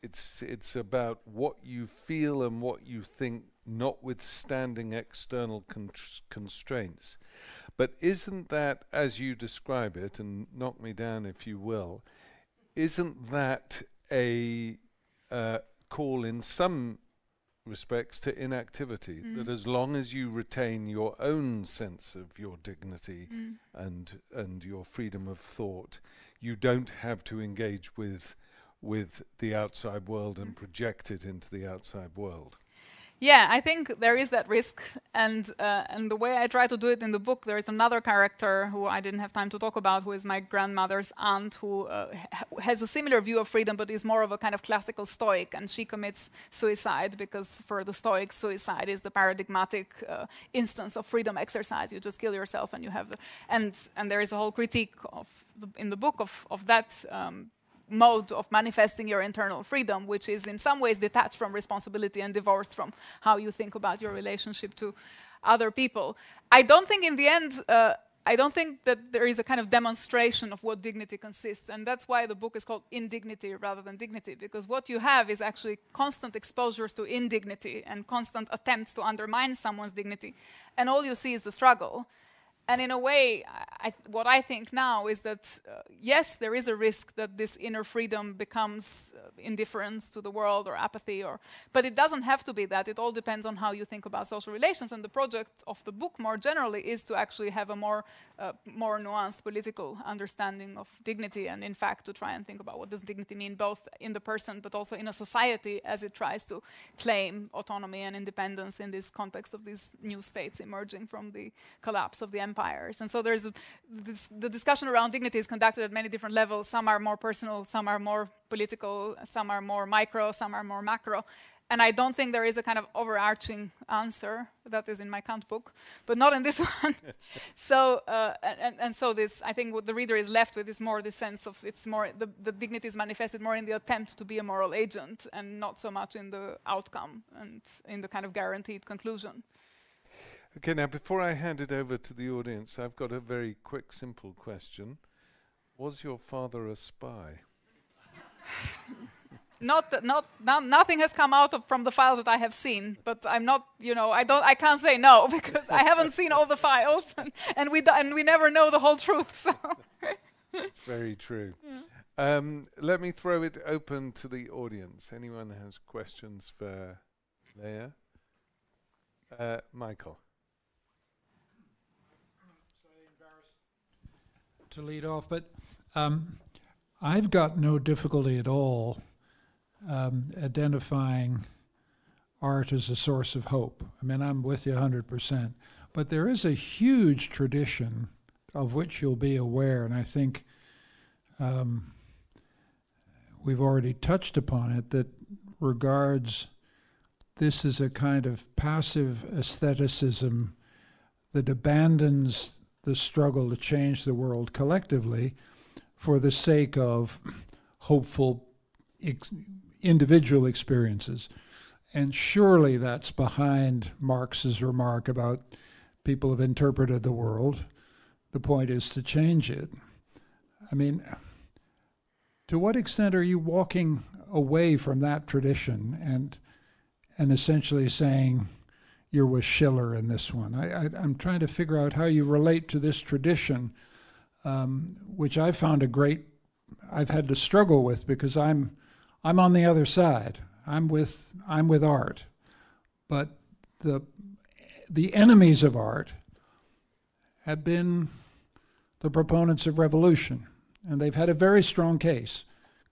It's, it's about what you feel and what you think, notwithstanding external con- constraints. But isn't that, as you describe it, and knock me down if you will, isn't that a uh, call in some respects to inactivity mm. that as long as you retain your own sense of your dignity mm. and and your freedom of thought you don't have to engage with with the outside world and project it into the outside world yeah, I think there is that risk, and uh, and the way I try to do it in the book, there is another character who I didn't have time to talk about, who is my grandmother's aunt, who uh, ha has a similar view of freedom, but is more of a kind of classical Stoic, and she commits suicide because for the Stoics, suicide is the paradigmatic uh, instance of freedom exercise. You just kill yourself, and you have the and and there is a whole critique of the, in the book of of that. Um, mode of manifesting your internal freedom, which is in some ways detached from responsibility and divorced from how you think about your relationship to other people. I don't think in the end, uh, I don't think that there is a kind of demonstration of what dignity consists, and that's why the book is called Indignity rather than Dignity, because what you have is actually constant exposures to indignity and constant attempts to undermine someone's dignity, and all you see is the struggle. And in a way, I, what I think now is that uh, yes, there is a risk that this inner freedom becomes uh, indifference to the world or apathy, or but it doesn't have to be that. It all depends on how you think about social relations. And the project of the book, more generally, is to actually have a more uh, more nuanced political understanding of dignity, and in fact, to try and think about what does dignity mean, both in the person but also in a society as it tries to claim autonomy and independence in this context of these new states emerging from the collapse of the empire And so there's a, this, the discussion around dignity is conducted at many different levels. Some are more personal, some are more political, some are more micro, some are more macro. And I don't think there is a kind of overarching answer that is in my Kant book, but not in this one. so, uh, and, and, so this, I think what the reader is left with is more the sense of it's more, the, the dignity is manifested more in the attempt to be a moral agent and not so much in the outcome and in the kind of guaranteed conclusion. Okay, now before I hand it over to the audience, I've got a very quick, simple question. Was your father a spy? not, not, not, nothing has come out of, from the files that I have seen, but I'm not, you know, I don't, I can't say no because I haven't seen all the files, and, and we, and we never know the whole truth. So. it's very true. Yeah. Um, let me throw it open to the audience. Anyone has questions for Lea? Uh, Michael. To lead off, but um, I've got no difficulty at all um, identifying art as a source of hope. I mean, I'm with you 100%. But there is a huge tradition of which you'll be aware, and I think um, we've already touched upon it, that regards this as a kind of passive aestheticism that abandons the struggle to change the world collectively for the sake of hopeful ex- individual experiences. And surely that's behind Marx's remark about people have interpreted the world. The point is to change it. I mean, to what extent are you walking away from that tradition and and essentially saying you're with Schiller in this one? I, am trying to figure out how you relate to this tradition, um, which I found a great. I've had to struggle with because I'm I'm on the other side. I'm with I'm with art, but the the enemies of art have been the proponents of revolution, and they've had a very strong case.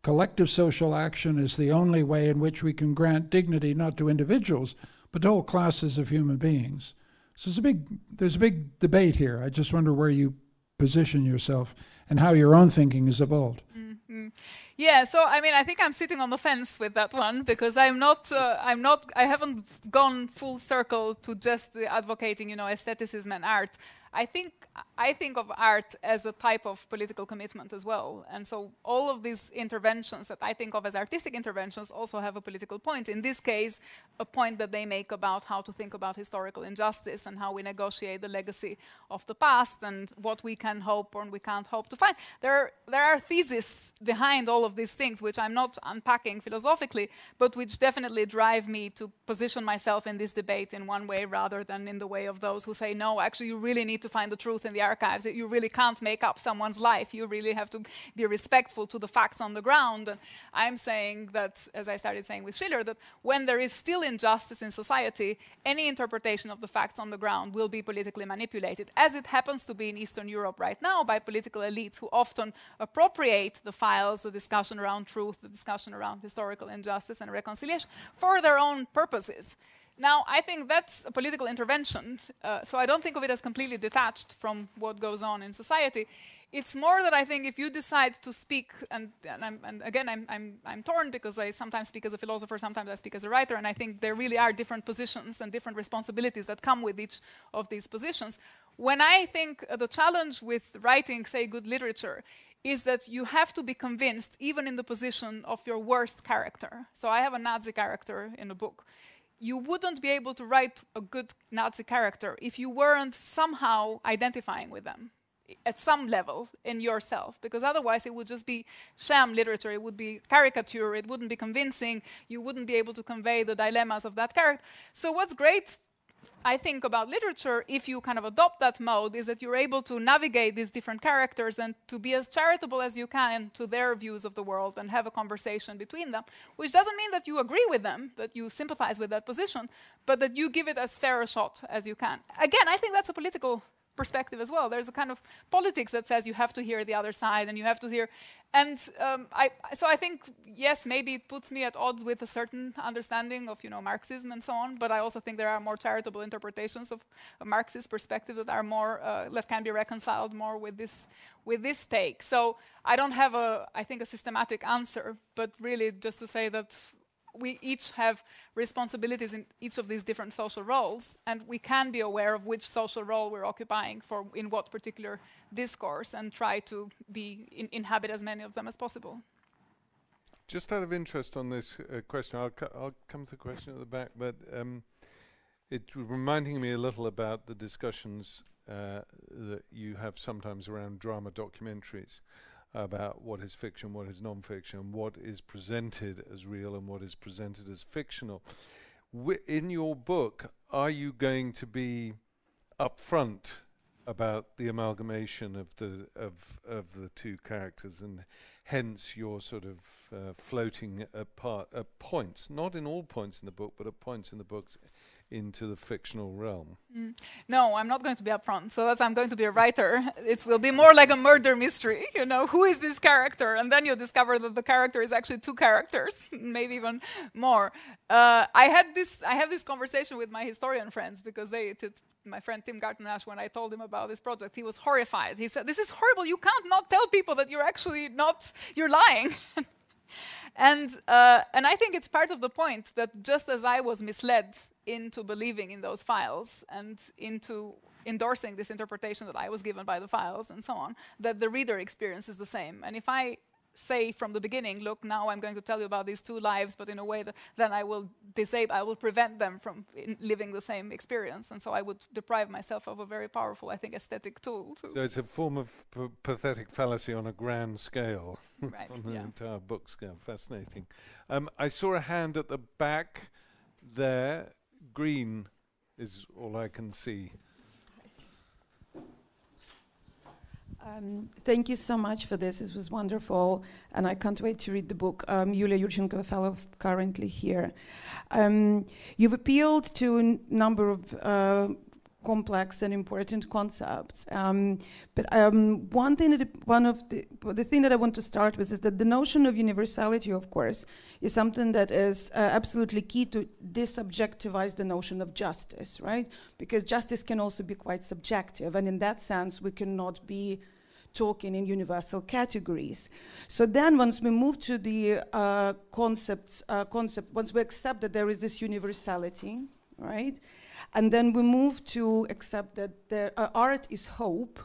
Collective social action is the only way in which we can grant dignity not to individuals, but whole classes of human beings. So there's a big there's a big debate here. I just wonder where you position yourself and how your own thinking has evolved. Mm-hmm. Yeah, so I mean, I think I'm sitting on the fence with that one because I'm not, uh, I'm not, I haven't gone full circle to just advocating, you know, aestheticism and art. I think I think of art as a type of political commitment as well. And so all of these interventions that I think of as artistic interventions also have a political point. In this case, a point that they make about how to think about historical injustice and how we negotiate the legacy of the past and what we can hope or we can't hope to find. There, there are theses behind all of these things, which I'm not unpacking philosophically, but which definitely drive me to position myself in this debate in one way rather than in the way of those who say, no, actually, you really need to find the truth in the archives. That you really can't make up someone's life. You really have to be respectful to the facts on the ground. And I'm saying that, as I started saying with Schiller, that when there is still injustice in society, any interpretation of the facts on the ground will be politically manipulated, as it happens to be in Eastern Europe right now by political elites who often appropriate the files, the discussion around truth, the discussion around historical injustice and reconciliation for their own purposes. Now, I think that's a political intervention, uh, so I don't think of it as completely detached from what goes on in society. It's more that I think if you decide to speak, and, and, and again, I'm, I'm, I'm, torn because I sometimes speak as a philosopher, sometimes I speak as a writer, and I think there really are different positions and different responsibilities that come with each of these positions. When I think uh, the challenge with writing, say, good literature, is that you have to be convinced, even in the position of your worst character. So I have a Nazi character in a book you wouldn't be able to write a good Nazi character if you weren't somehow identifying with them at some level in yourself, because otherwise it would just be sham literature, it would be caricature, it wouldn't be convincing, you wouldn't be able to convey the dilemmas of that character. So, what's great I think about literature, if you kind of adopt that mode, is that you're able to navigate these different characters and to be as charitable as you can to their views of the world and have a conversation between them, which doesn't mean that you agree with them, that you sympathize with that position, but that you give it as fair a shot as you can. Again, I think that's a political perspective as well. There's a kind of politics that says you have to hear the other side and you have to hear. And um, I, so I think, yes, maybe it puts me at odds with a certain understanding of, you know, Marxism and so on. But I also think there are more charitable interpretations of a Marxist perspective that are more uh, that can be reconciled more with this with this take. So I don't have a, I think, a systematic answer, but really just to say that we each have responsibilities in each of these different social roles, and we can be aware of which social role we're occupying for in what particular discourse, and try to be in, inhabit as many of them as possible. Just out of interest on this uh, question, I'll, I'll, come to the question at the back, but um, it's reminding me a little about the discussions uh, that you have sometimes around drama documentaries about what is fiction, what is non-fiction, what is presented as real and what is presented as fictional. In your book, are you going to be upfront about the amalgamation of the of of the two characters, and hence your sort of uh, floating apart at points, not in all points in the book, but at points in the books into the fictional realm. Mm. No, I'm not going to be upfront. So as I'm going to be a writer. It will be more like a murder mystery. You know, who is this character? And then you discover that the character is actually two characters, maybe even more. Uh, I had this. I have this conversation with my historian friends because they. my friend Tim Garton-Ash, when I told him about this project, he was horrified. He said, "This is horrible. You can't not tell people that you're actually not. You're lying." and uh, and I think it's part of the point that just as I was misled into believing in those files and into endorsing this interpretation that I was given by the files and so on, that the reader experience is the same. And if I say from the beginning, look, now I'm going to tell you about these two lives, but in a way that then I will disable, I will prevent them from living the same experience. And so I would deprive myself of a very powerful, I think, aesthetic tool. So it's a form of pathetic fallacy on a grand scale, right, on an yeah. entire book scale. Fascinating. Um, I saw a hand at the back there. Green is all I can see. Um, thank you so much for this. This was wonderful, and I can't wait to read the book. Um, Yulia Yurchenko, fellow currently here. Um, you've appealed to a number of uh, complex and important concepts. Um, but um, one thing that one of the the thing that I want to start with is that the notion of universality, of course, is something that is uh, absolutely key to desubjectivize the notion of justice, right? Because justice can also be quite subjective, and in that sense, we cannot be talking in universal categories. So then, once we move to the uh, concepts, uh, concept, once we accept that there is this universality, right? And then we move to accept that the, uh, art is hope.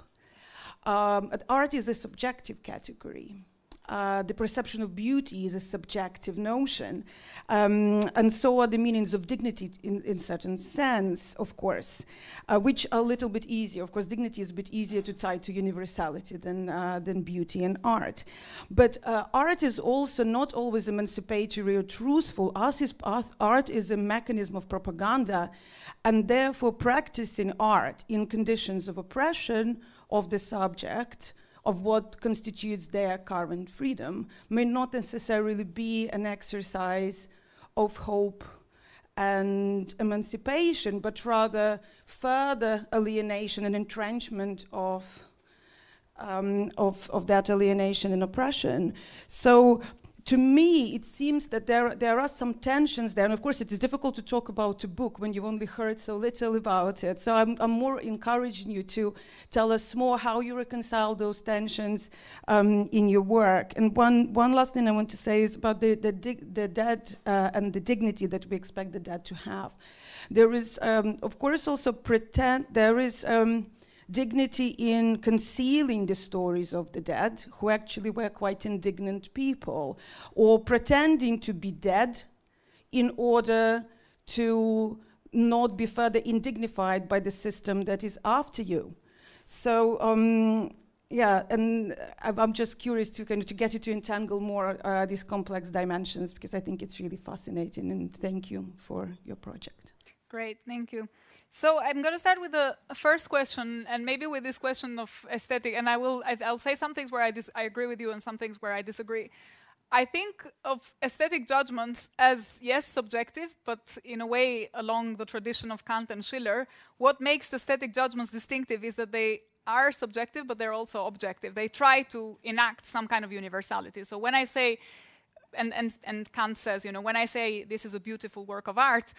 Um, art is a subjective category. Uh, the perception of beauty is a subjective notion. Um, and so are the meanings of dignity in, in certain sense, of course, uh, which are a little bit easier. Of course, dignity is a bit easier to tie to universality than, uh, than beauty and art. But uh, art is also not always emancipatory or truthful. Is, art is a mechanism of propaganda, and therefore practicing art in conditions of oppression of the subject of what constitutes their current freedom may not necessarily be an exercise of hope and emancipation, but rather further alienation and entrenchment of, um, of, of that alienation and oppression. So to me, it seems that there, there are some tensions there. And of course, it is difficult to talk about a book when you've only heard so little about it. So I'm, I'm more encouraging you to tell us more how you reconcile those tensions um, in your work. And one, one last thing I want to say is about the, the, the dead uh, and the dignity that we expect the dead to have. There is, um, of course, also pretend, there is. Um, dignity in concealing the stories of the dead, who actually were quite indignant people, or pretending to be dead in order to not be further indignified by the system that is after you. So, um, yeah, and I'm just curious to kind of to get you to entangle more uh, these complex dimensions because I think it's really fascinating. And thank you for your project. Great, thank you. So I'm going to start with the first question, and maybe with this question of aesthetic. And I will I, will say some things where I, I agree with you, and some things where I disagree. I think of aesthetic judgments as yes, subjective, but in a way along the tradition of Kant and Schiller. What makes aesthetic judgments distinctive is that they are subjective, but they're also objective. They try to enact some kind of universality. So when I say, and, and, and Kant says, you know, when I say this is a beautiful work of art,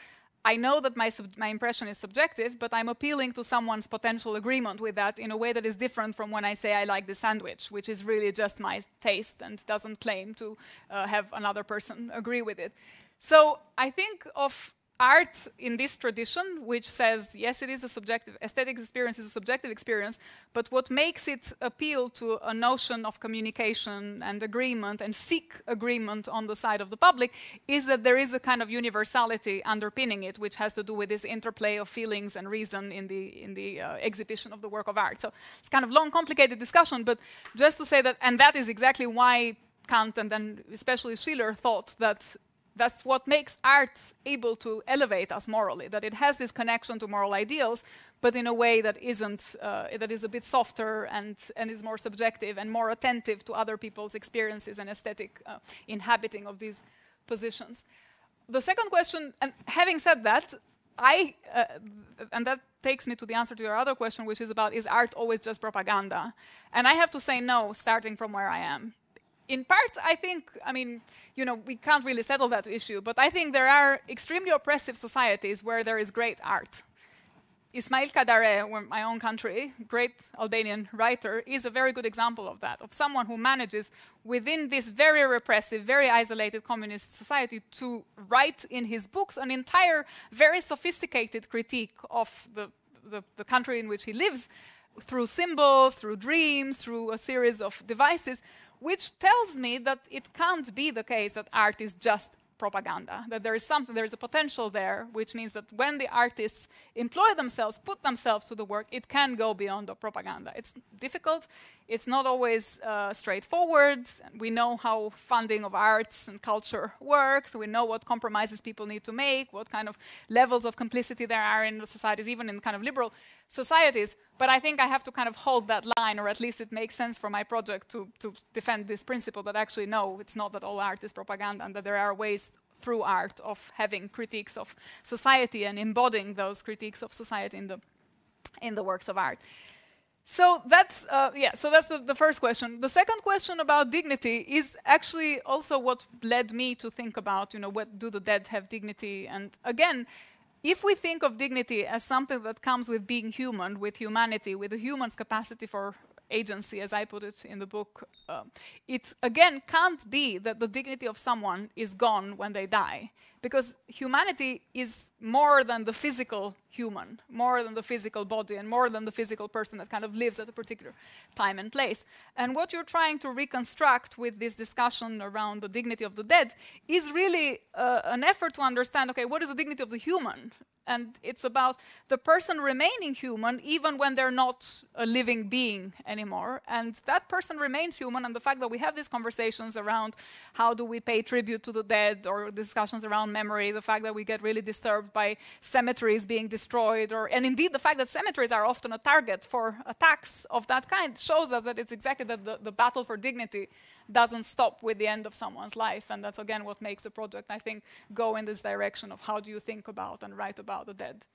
I know that my, my impression is subjective, but I'm appealing to someone's potential agreement with that in a way that is different from when I say I like the sandwich, which is really just my taste and doesn't claim to uh, have another person agree with it. So I think of art in this tradition, which says, yes, it is a subjective, aesthetic experience is a subjective experience, but what makes it appeal to a notion of communication and agreement and seek agreement on the side of the public is that there is a kind of universality underpinning it, which has to do with this interplay of feelings and reason in the, in the uh, exhibition of the work of art. So it's kind of long, complicated discussion, but just to say that, and that is exactly why Kant and then especially Schiller thought that that's what makes art able to elevate us morally, that it has this connection to moral ideals, but in a way that isn't, uh, that is a bit softer and, and is more subjective and more attentive to other people's experiences and aesthetic uh, inhabiting of these positions. The second question, and having said that, I, uh, and that takes me to the answer to your other question, which is about is art always just propaganda? And I have to say no, starting from where I am in part, I think, I mean, you know, we can't really settle that issue, but I think there are extremely oppressive societies where there is great art. Ismail Kadare, my own country, great Albanian writer, is a very good example of that, of someone who manages within this very repressive, very isolated communist society to write in his books an entire, very sophisticated critique of the, the, the country in which he lives through symbols, through dreams, through a series of devices, which tells me that it can't be the case that art is just propaganda, that there is something, there is a potential there, which means that when the artists employ themselves, put themselves to the work, it can go beyond the propaganda. It's difficult, it's not always uh, straightforward. We know how funding of arts and culture works, we know what compromises people need to make, what kind of levels of complicity there are in societies, even in kind of liberal societies. But I think I have to kind of hold that line, or at least it makes sense for my project to, to defend this principle that actually, no, it's not that all art is propaganda, and that there are ways through art of having critiques of society and embodying those critiques of society in the, in the works of art. So that's uh, yeah. So that's the, the, first question. The second question about dignity is actually also what led me to think about, you know, what do the dead have dignity? And again, if we think of dignity as something that comes with being human, with humanity, with a human's capacity for agency, as I put it in the book, uh, it again can't be that the dignity of someone is gone when they die. Because humanity is more than the physical human, more than the physical body, and more than the physical person that kind of lives at a particular time and place. And what you're trying to reconstruct with this discussion around the dignity of the dead is really uh, an effort to understand okay, what is the dignity of the human? And it's about the person remaining human even when they're not a living being anymore. And that person remains human and the fact that we have these conversations around how do we pay tribute to the dead or discussions around memory the fact that we get really disturbed by cemeteries being destroyed or and indeed the fact that cemeteries are often a target for attacks of that kind shows us that it's exactly that the, the battle for dignity doesn't stop with the end of someone's life. And that's again what makes the project, I think, go in this direction of how do you think about and write about the dead.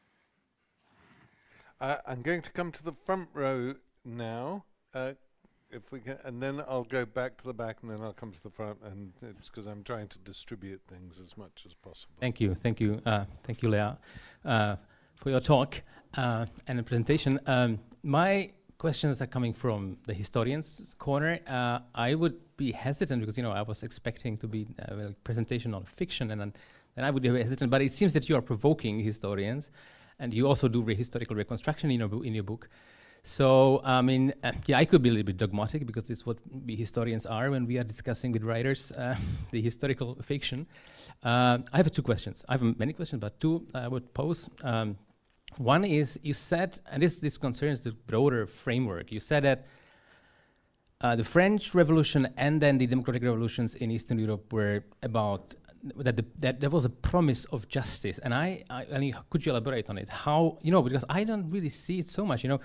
Uh, I'm going to come to the front row now. Uh, if we can, and then I'll go back to the back, and then I'll come to the front, and it's because I'm trying to distribute things as much as possible. Thank you, thank you, uh, thank you, Lea, uh, for your talk uh, and the presentation. Um, my questions are coming from the historians' corner. Uh, I would be hesitant because you know I was expecting to be a presentation on fiction, and then, then I would be hesitant. But it seems that you are provoking historians, and you also do re historical reconstruction in your in your book. So I mean, uh, yeah, I could be a little bit dogmatic because it's what we historians are when we are discussing with writers uh, the historical fiction. Uh, I have two questions. I have many questions, but two I would pose. Um, one is you said, and this, this concerns the broader framework, you said that uh, the French Revolution and then the democratic revolutions in Eastern Europe were about that, the, that there was a promise of justice. And I, I, I mean, could you elaborate on it? How, you know, because I don't really see it so much, you know,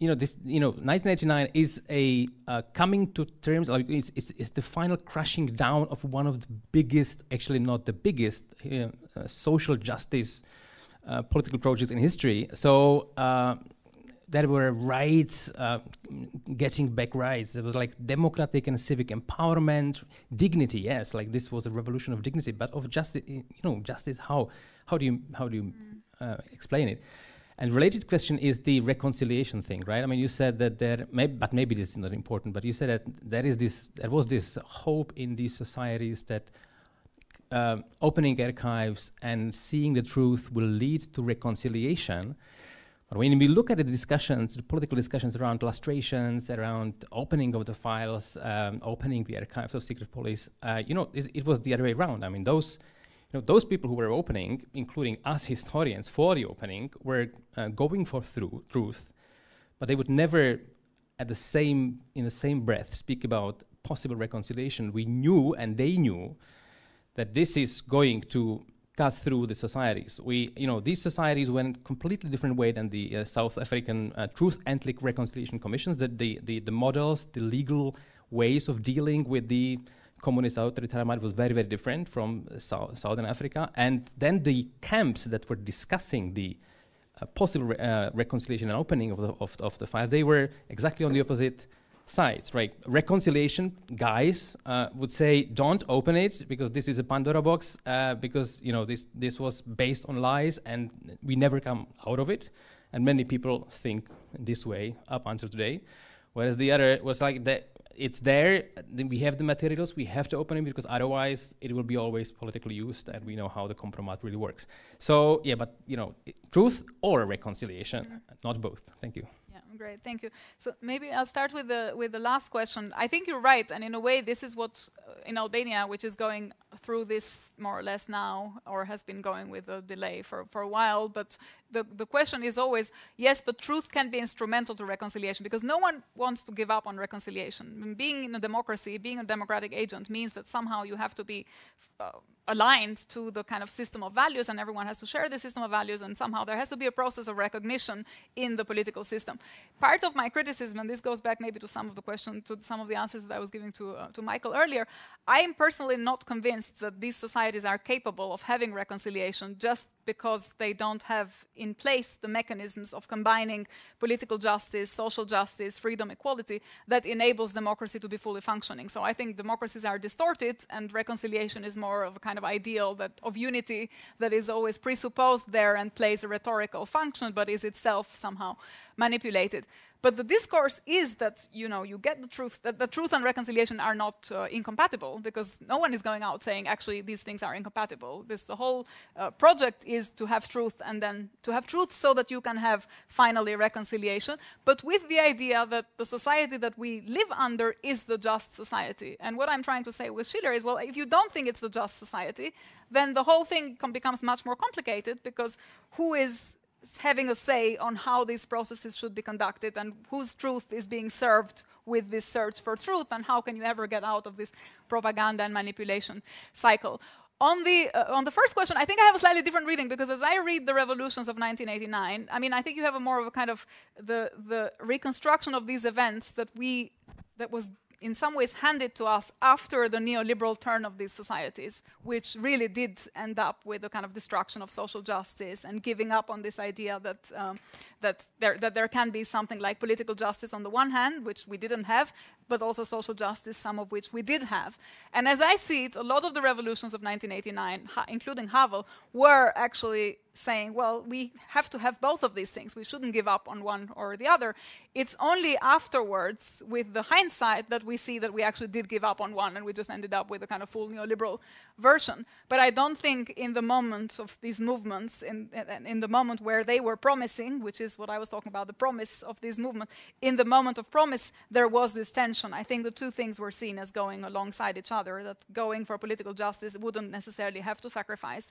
you know, this, you know, 1989 is a uh, coming to terms, like it's, it's, it's, the final crashing down of one of the biggest, actually not the biggest, uh, uh social justice uh, political projects in history. So uh, there were rights, uh, getting back rights. There was like democratic and civic empowerment, dignity. Yes, like this was a revolution of dignity, but of justice. You know, justice. How how do you how do you mm. explain it? And related question is the reconciliation thing, right? I mean, you said that there, may, but maybe this is not important. But you said that there is this, there was this hope in these societies that uh, opening archives and seeing the truth will lead to reconciliation. But when we look at the discussions, the political discussions around lustrations, around opening of the files, um, opening the archives of secret police, uh, you know, it, it, was the other way around. I mean, those, you know, those people who were opening, including us historians for the opening, were uh, going for through, truth, but they would never, at the same in the same breath, speak about possible reconciliation. We knew, and they knew, that this is going to cut through the societies. We, you know, these societies went completely different way than the uh, South African uh, Truth and Reconciliation Commissions. That the, the, the models, the legal ways of dealing with the communist authoritarian was very, very different from uh, Southern Africa. And then the camps that were discussing the uh, possible re uh, reconciliation and opening of the, of, of the file, they were exactly on the opposite sides, right? Reconciliation guys uh, would say, don't open it because this is a Pandora box, uh, because you know this this was based on lies and we never come out of it. And many people think this way up until today. Whereas the other was like that it's there, we have the materials, we have to open it because otherwise it will be always politically used and we know how the compromise really works. So yeah, but you know, truth or reconciliation, not both. Thank you. Great, thank you. So maybe I'll start with the with the last question. I think you're right, and in a way, this is what uh, in Albania, which is going through this more or less now, or has been going with a delay for, for a while. But the, the question is always, yes, but truth can be instrumental to reconciliation because no one wants to give up on reconciliation. Being in a democracy, being a democratic agent means that somehow you have to be uh, aligned to the kind of system of values and everyone has to share the system of values and somehow there has to be a process of recognition in the political system. Part of my criticism, and this goes back maybe to some of the questions, to some of the answers that I was giving to, uh, to Michael earlier, I am personally not convinced that these societies are capable of having reconciliation just because they don't have in place the mechanisms of combining political justice, social justice, freedom, equality that enables democracy to be fully functioning. So I think democracies are distorted and reconciliation is more of a kind of ideal that of unity that is always presupposed there and plays a rhetorical function but is itself somehow manipulated. But the discourse is that you know you get the truth that the truth and reconciliation are not uh, incompatible because no one is going out saying actually these things are incompatible. This the whole uh, project is to have truth and then to have truth so that you can have finally reconciliation, but with the idea that the society that we live under is the just society. And what I'm trying to say with Schiller is well, if you don't think it's the just society, then the whole thing becomes much more complicated because who is having a say on how these processes should be conducted and whose truth is being served with this search for truth and how can you ever get out of this propaganda and manipulation cycle. On the, uh, on the first question, I think I have a slightly different reading because as I read the revolutions of 1989, I mean, I think you have a more of a kind of the, the reconstruction of these events that we, that was in some ways handed to us after the neoliberal turn of these societies, which really did end up with a kind of destruction of social justice and giving up on this idea that, um, that, there, that there can be something like political justice on the one hand, which we didn't have, but also social justice, some of which we did have. And as I see it, a lot of the revolutions of 1989, including Havel, were actually saying, well, we have to have both of these things. We shouldn't give up on one or the other. It's only afterwards, with the hindsight, that we see that we actually did give up on one and we just ended up with a kind of full neoliberal version. But I don't think in the moment of these movements, in, in, in the moment where they were promising, which is what I was talking about, the promise of this movement, in the moment of promise, there was this tension. I think the two things were seen as going alongside each other, that going for political justice wouldn't necessarily have to sacrifice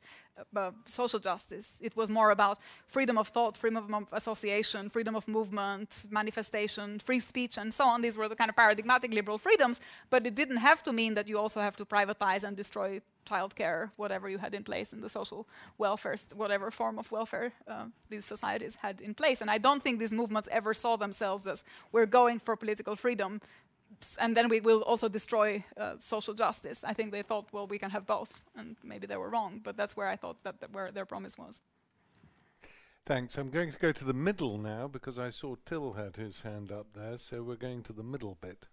uh, social justice it was more about freedom of thought, freedom of association, freedom of movement, manifestation, free speech, and so on. These were the kind of paradigmatic liberal freedoms, but it didn't have to mean that you also have to privatize and destroy childcare, whatever you had in place in the social welfare, whatever form of welfare uh, these societies had in place. And I don't think these movements ever saw themselves as we're going for political freedom and then we will also destroy uh, social justice. I think they thought, well, we can have both, and maybe they were wrong, but that's where I thought that, that where their promise was. Thanks. I'm going to go to the middle now because I saw Till had his hand up there, so we're going to the middle bit.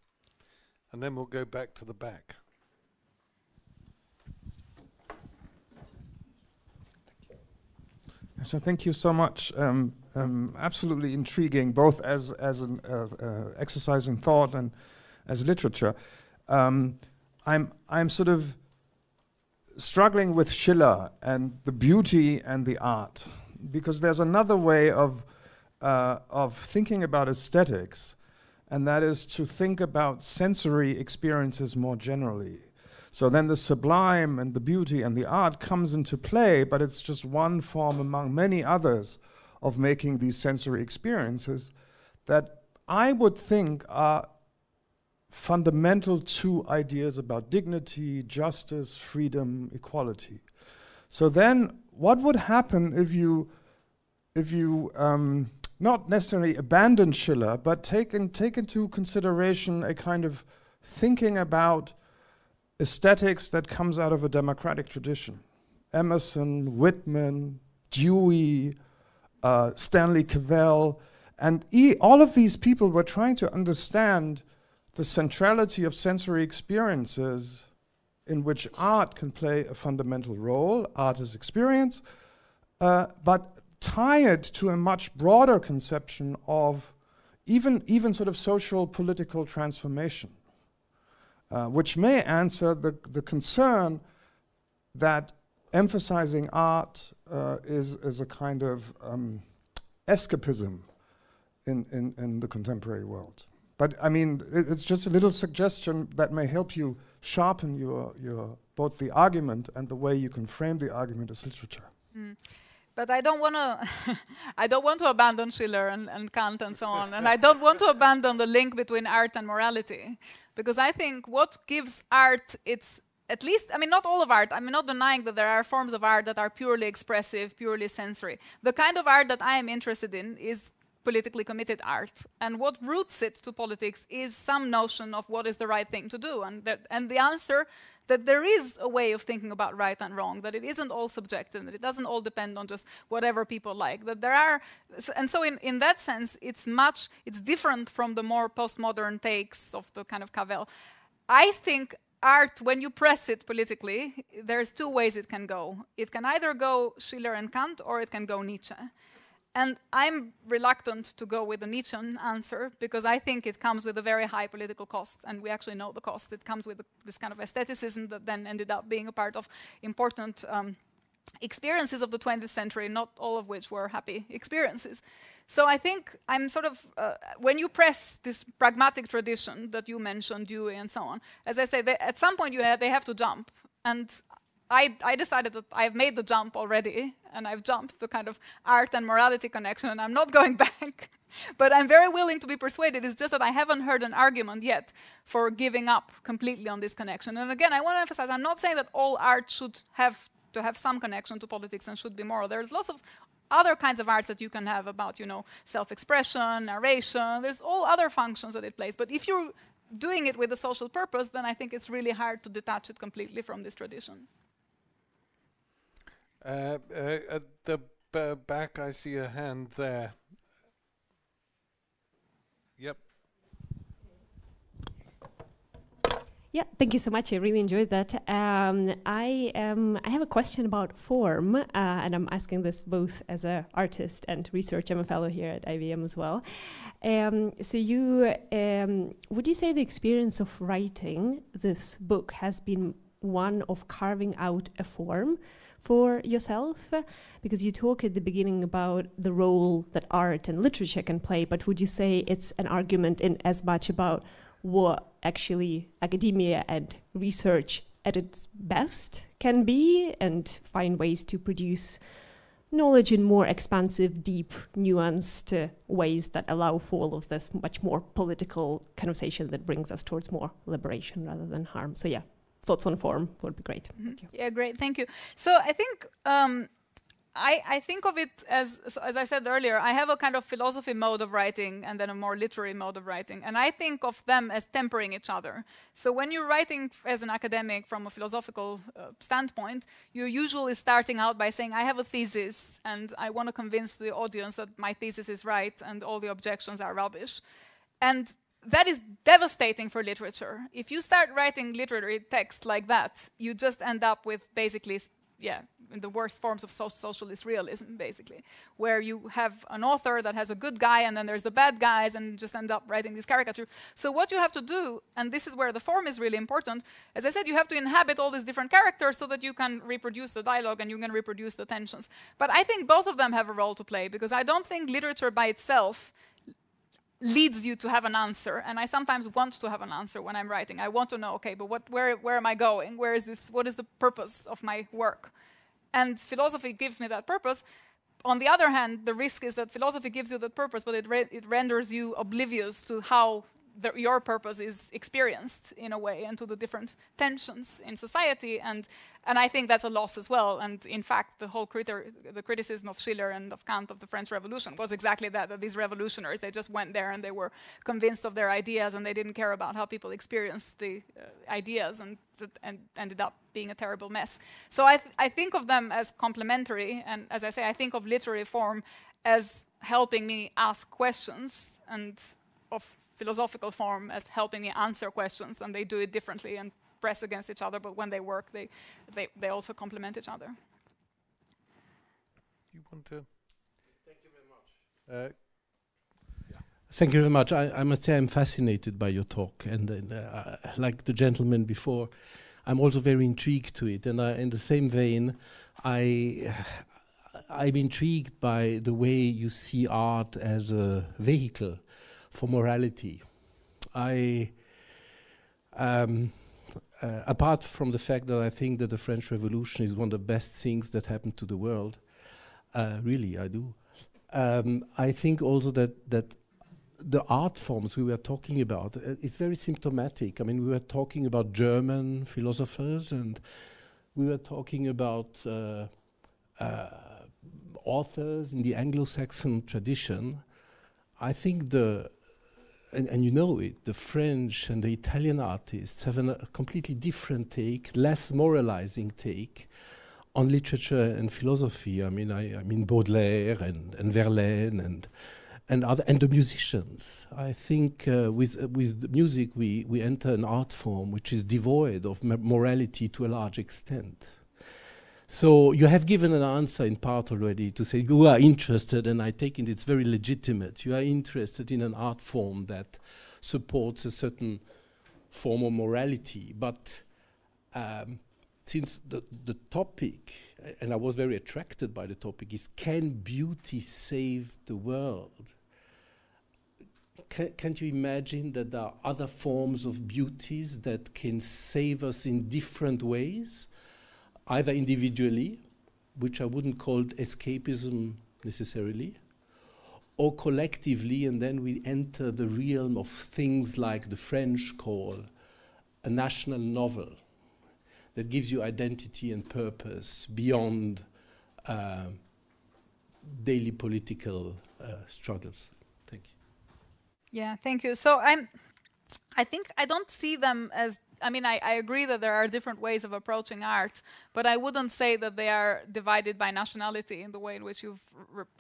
And then we'll go back to the back. So thank you so much. Um, um, absolutely intriguing, both as as an uh, uh, exercise in thought and as literature. Um, I'm I'm sort of struggling with Schiller and the beauty and the art because there's another way of uh, of thinking about aesthetics, and that is to think about sensory experiences more generally. So then the sublime and the beauty and the art comes into play, but it's just one form among many others of making these sensory experiences that I would think are fundamental to ideas about dignity, justice, freedom, equality. So then, what would happen if you, if you um, not necessarily abandon Schiller, but take, in, take into consideration a kind of thinking about aesthetics that comes out of a democratic tradition? Emerson, Whitman, Dewey, uh, Stanley Cavell, and e all of these people were trying to understand the centrality of sensory experiences in which art can play a fundamental role, art is experience, uh, but tie it to a much broader conception of even, even sort of social political transformation, uh, which may answer the, the concern that emphasizing art uh, is, is a kind of um, escapism in, in, in the contemporary world. But I mean, it, it's just a little suggestion that may help you sharpen your, your both the argument and the way you can frame the argument as literature. Mm. But I don't want to. I don't want to abandon Schiller and, and Kant and so on, and I don't want to abandon the link between art and morality, because I think what gives art its at least, I mean, not all of art. I'm not denying that there are forms of art that are purely expressive, purely sensory. The kind of art that I am interested in is politically committed art. And what roots it to politics is some notion of what is the right thing to do. And, that, and the answer that there is a way of thinking about right and wrong, that it isn't all subjective, that it doesn't all depend on just whatever people like, that there are, and so in, in that sense, it's much, it's different from the more postmodern takes of the kind of Cavell. I think art, when you press it politically, there's two ways it can go. It can either go Schiller and Kant, or it can go Nietzsche. And I'm reluctant to go with the Nietzschean answer because I think it comes with a very high political cost, and we actually know the cost. It comes with this kind of aestheticism that then ended up being a part of important um, experiences of the 20th century, not all of which were happy experiences. So I think I'm sort of, uh, when you press this pragmatic tradition that you mentioned, Dewey and so on, as I say, they, at some point you ha they have to jump. And I, I, decided that I've made the jump already, and I've jumped the kind of art and morality connection, and I'm not going back. but I'm very willing to be persuaded. It's just that I haven't heard an argument yet for giving up completely on this connection. And again, I want to emphasize, I'm not saying that all art should have to have some connection to politics and should be moral. There's lots of other kinds of arts that you can have about, you know, self-expression, narration. There's all other functions that it plays. But if you're doing it with a social purpose, then I think it's really hard to detach it completely from this tradition. Uh, uh, at the back, I see a hand there. Yep. Yeah, thank you so much. I really enjoyed that. Um, I um, I have a question about form, uh, and I'm asking this both as an artist and researcher. I'm a fellow here at IWM as well. Um, so, you um, would you say the experience of writing this book has been one of carving out a form for yourself? Because you talk at the beginning about the role that art and literature can play, but would you say it's an argument in as much about what actually academia and research at its best can be and find ways to produce knowledge in more expansive, deep, nuanced uh, ways that allow for all of this much more political conversation that brings us towards more liberation rather than harm. So yeah, thoughts on form would be great. Mm -hmm. Yeah, great. Thank you. So I think um, I, I, think of it as, as I said earlier, I have a kind of philosophy mode of writing and then a more literary mode of writing. And I think of them as tempering each other. So when you're writing as an academic from a philosophical uh, standpoint, you're usually starting out by saying, I have a thesis and I want to convince the audience that my thesis is right and all the objections are rubbish. And that is devastating for literature. If you start writing literary text like that, you just end up with basically yeah, in the worst forms of so socialist realism, basically, where you have an author that has a good guy and then there's the bad guys and just end up writing this caricature. So what you have to do, and this is where the form is really important, as I said, you have to inhabit all these different characters so that you can reproduce the dialogue and you can reproduce the tensions. But I think both of them have a role to play because I don't think literature by itself leads you to have an answer. And i sometimes want to have an answer when i'm writing. I want to know okay but what, where, where am i going? Where is this what is the purpose of my work? And philosophy gives me that purpose. On the other hand the risk is that philosophy gives you that purpose but it, re it renders you oblivious to how the, your purpose is experienced in a way and to the different tensions in society and and I think that's a loss as well. And in fact the whole the criticism of Schiller and of Kant of the French Revolution was exactly that that these revolutionaries they just went there and they were convinced of their ideas and they didn't care about how people experienced the uh, ideas and and ended up being a terrible mess. So I th I think of them as complementary and as I say I think of literary form as helping me ask questions and of philosophical form as helping me answer questions, and they do it differently and press against each other, but when they work, they, they, they also complement each other. You want to? Thank you very much. Uh, Thank you very much. I, I, must say I'm fascinated by your talk, and, and uh, like the gentleman before, I'm also very intrigued to it. And I, in the same vein, I I'm intrigued by the way you see art as a vehicle for morality. I, um, uh, apart from the fact that I think that the French Revolution is one of the best things that happened to the world, uh, really, I do. Um, I think also that that the art forms we were talking about uh, is very symptomatic. I mean, we were talking about German philosophers, and we were talking about uh, uh, authors in the Anglo-Saxon tradition. I think the and, and, you know it, the French and the Italian artists have an, a completely different take, less moralizing take on literature and philosophy. I mean, I, I mean Baudelaire and, and Verlaine and and other and the musicians. I think uh, with uh, with music we we enter an art form which is devoid of morality to a large extent. So you have given an answer in part already to say you are interested, and I take it it's very legitimate. You are interested in an art form that supports a certain form of morality, but um, since the, the topic, and I was very attracted by the topic, is can beauty save the world? Can, can't you imagine that there are other forms of beauties that can save us in different ways? Either individually, which I wouldn't call escapism necessarily, or collectively, and then we enter the realm of things like the French call a national novel that gives you identity and purpose beyond uh, daily political uh, struggles. Thank you. Yeah, thank you. So I'm, I think I don't see them as I mean, I, I, agree that there are different ways of approaching art, but I wouldn't say that they are divided by nationality in the way in which you've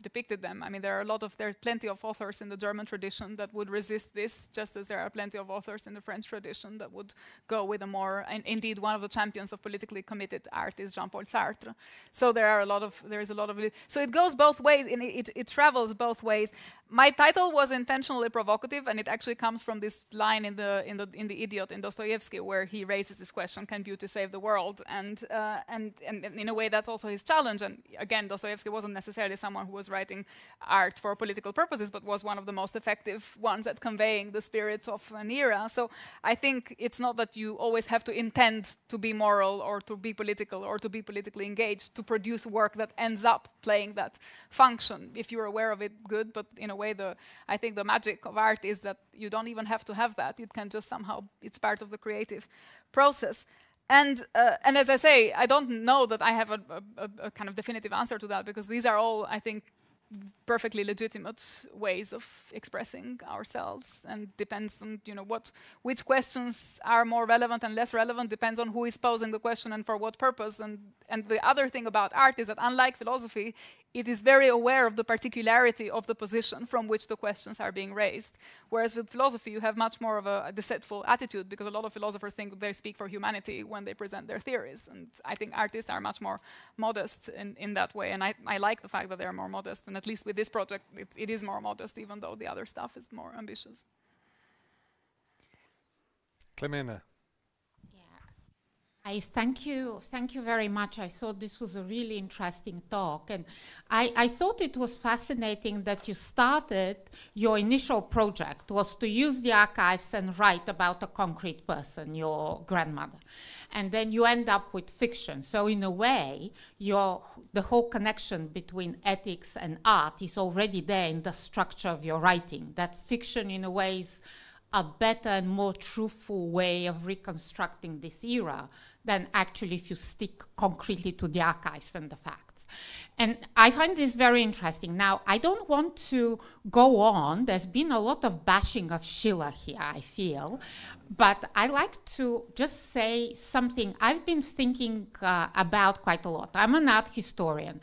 depicted them. I mean, there are a lot of, there are plenty of authors in the German tradition that would resist this, just as there are plenty of authors in the French tradition that would go with a more, and indeed, one of the champions of politically committed art is Jean-Paul Sartre. So there are a lot of, there is a lot of, so it goes both ways, and it, it, it travels both ways. My title was intentionally provocative, and it actually comes from this line in the in the in the Idiot in Dostoevsky, where he raises this question: Can beauty save the world? And uh, and, and in a way, that's also his challenge. And again, Dostoevsky wasn't necessarily someone who was writing art for political purposes, but was one of the most effective ones at conveying the spirit of an era. So I think it's not that you always have to intend to be moral or to be political or to be politically engaged to produce work that ends up playing that function. If you're aware of it, good. But in a way, the I think the magic of art is that you don't even have to have that. It can just somehow it's part of the creative process. And, uh, and as I say, I don't know that I have a, a, a, kind of definitive answer to that because these are all, I think, perfectly legitimate ways of expressing ourselves and depends on you know what which questions are more relevant and less relevant depends on who is posing the question and for what purpose. And and the other thing about art is that unlike philosophy it is very aware of the particularity of the position from which the questions are being raised. Whereas with philosophy, you have much more of a, deceitful attitude because a lot of philosophers think they speak for humanity when they present their theories. And I think artists are much more modest in, in that way. And I, I like the fact that they're more modest. And at least with this project, it, it is more modest, even though the other stuff is more ambitious. Clemena. I thank you, thank you very much. I thought this was a really interesting talk, and I, I, thought it was fascinating that you started your initial project was to use the archives and write about a concrete person, your grandmother, and then you end up with fiction. So in a way, your the whole connection between ethics and art is already there in the structure of your writing. That fiction, in a way, is a better and more truthful way of reconstructing this era than actually if you stick concretely to the archives and the facts. And I find this very interesting. Now, I don't want to go on. There's been a lot of bashing of Schiller here, I feel. But I like to just say something I've been thinking uh, about quite a lot. I'm an art historian.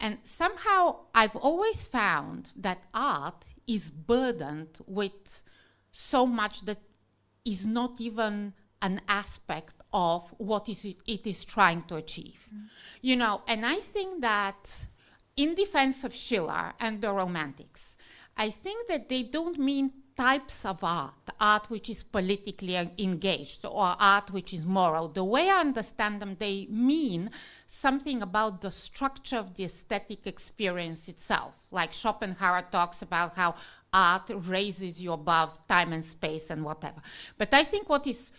And somehow I've always found that art is burdened with so much that is not even an aspect of what is it, it is trying to achieve. Mm. You know, and I think that in defense of Schiller and the Romantics, I think that they don't mean types of art, art which is politically engaged or art which is moral. The way I understand them, they mean something about the structure of the aesthetic experience itself. Like Schopenhauer talks about how art raises you above time and space and whatever. But I think what is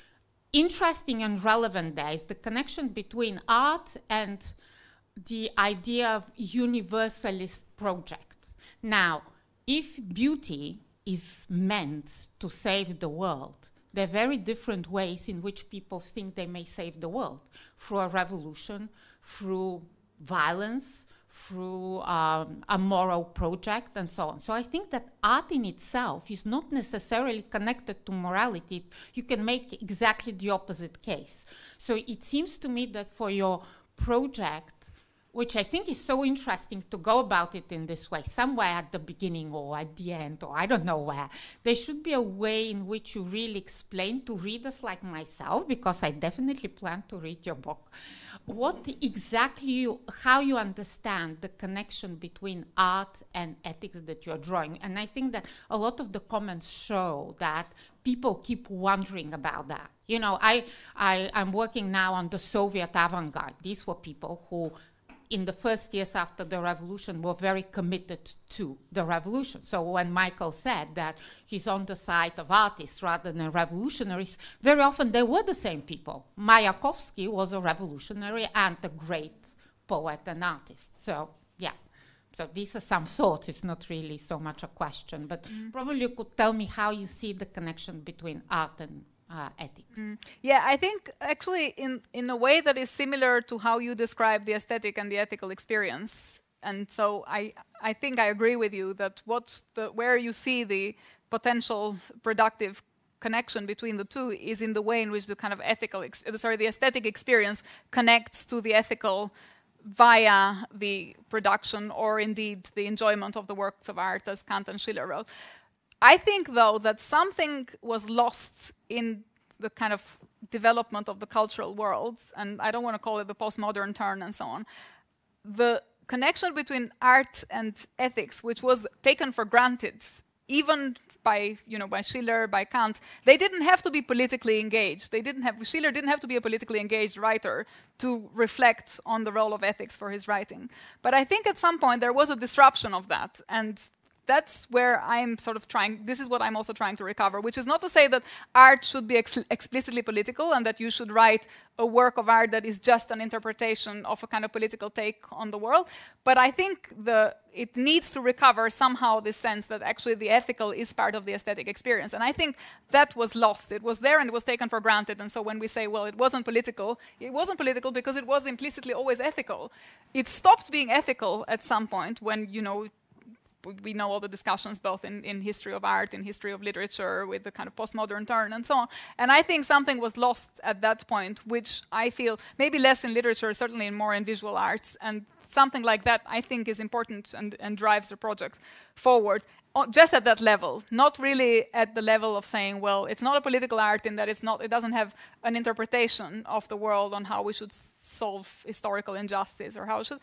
interesting and relevant there is the connection between art and the idea of universalist project. Now, if beauty is meant to save the world, there are very different ways in which people think they may save the world through a revolution, through violence, through um, a moral project, and so on. So I think that art in itself is not necessarily connected to morality. You can make exactly the opposite case. So it seems to me that for your project, which I think is so interesting to go about it in this way, somewhere at the beginning or at the end, or I don't know where. There should be a way in which you really explain to readers like myself, because I definitely plan to read your book, what exactly you, how you understand the connection between art and ethics that you're drawing. And I think that a lot of the comments show that people keep wondering about that. You know, I, I, I'm working now on the Soviet avant-garde. These were people who in the first years after the revolution were very committed to the revolution. So when Michael said that he's on the side of artists rather than revolutionaries, very often they were the same people. Mayakovsky was a revolutionary and a great poet and artist. So yeah. So these are some thoughts. It's not really so much a question, but mm. probably you could tell me how you see the connection between art and uh, ethics. Mm. Yeah, I think actually in in a way that is similar to how you describe the aesthetic and the ethical experience. And so I I think I agree with you that what's the where you see the potential productive connection between the two is in the way in which the kind of ethical sorry the aesthetic experience connects to the ethical via the production or indeed the enjoyment of the works of art as Kant and Schiller wrote. I think, though, that something was lost in the kind of development of the cultural worlds, and I don't want to call it the postmodern turn and so on. The connection between art and ethics, which was taken for granted, even by you know by Schiller, by Kant, they didn't have to be politically engaged. They didn't have Schiller didn't have to be a politically engaged writer to reflect on the role of ethics for his writing. But I think at some point there was a disruption of that, and that's where I'm sort of trying, this is what I'm also trying to recover, which is not to say that art should be ex explicitly political and that you should write a work of art that is just an interpretation of a kind of political take on the world. But I think the, it needs to recover somehow this sense that actually the ethical is part of the aesthetic experience. And I think that was lost. It was there and it was taken for granted. And so when we say, well, it wasn't political, it wasn't political because it was implicitly always ethical. It stopped being ethical at some point when, you know, we know all the discussions both in, in history of art, in history of literature, with the kind of postmodern turn and so on. And I think something was lost at that point, which I feel maybe less in literature, certainly more in visual arts. And something like that I think is important and, and drives the project forward. Oh, just at that level, not really at the level of saying, well, it's not a political art in that it's not, it doesn't have an interpretation of the world on how we should solve historical injustice or how should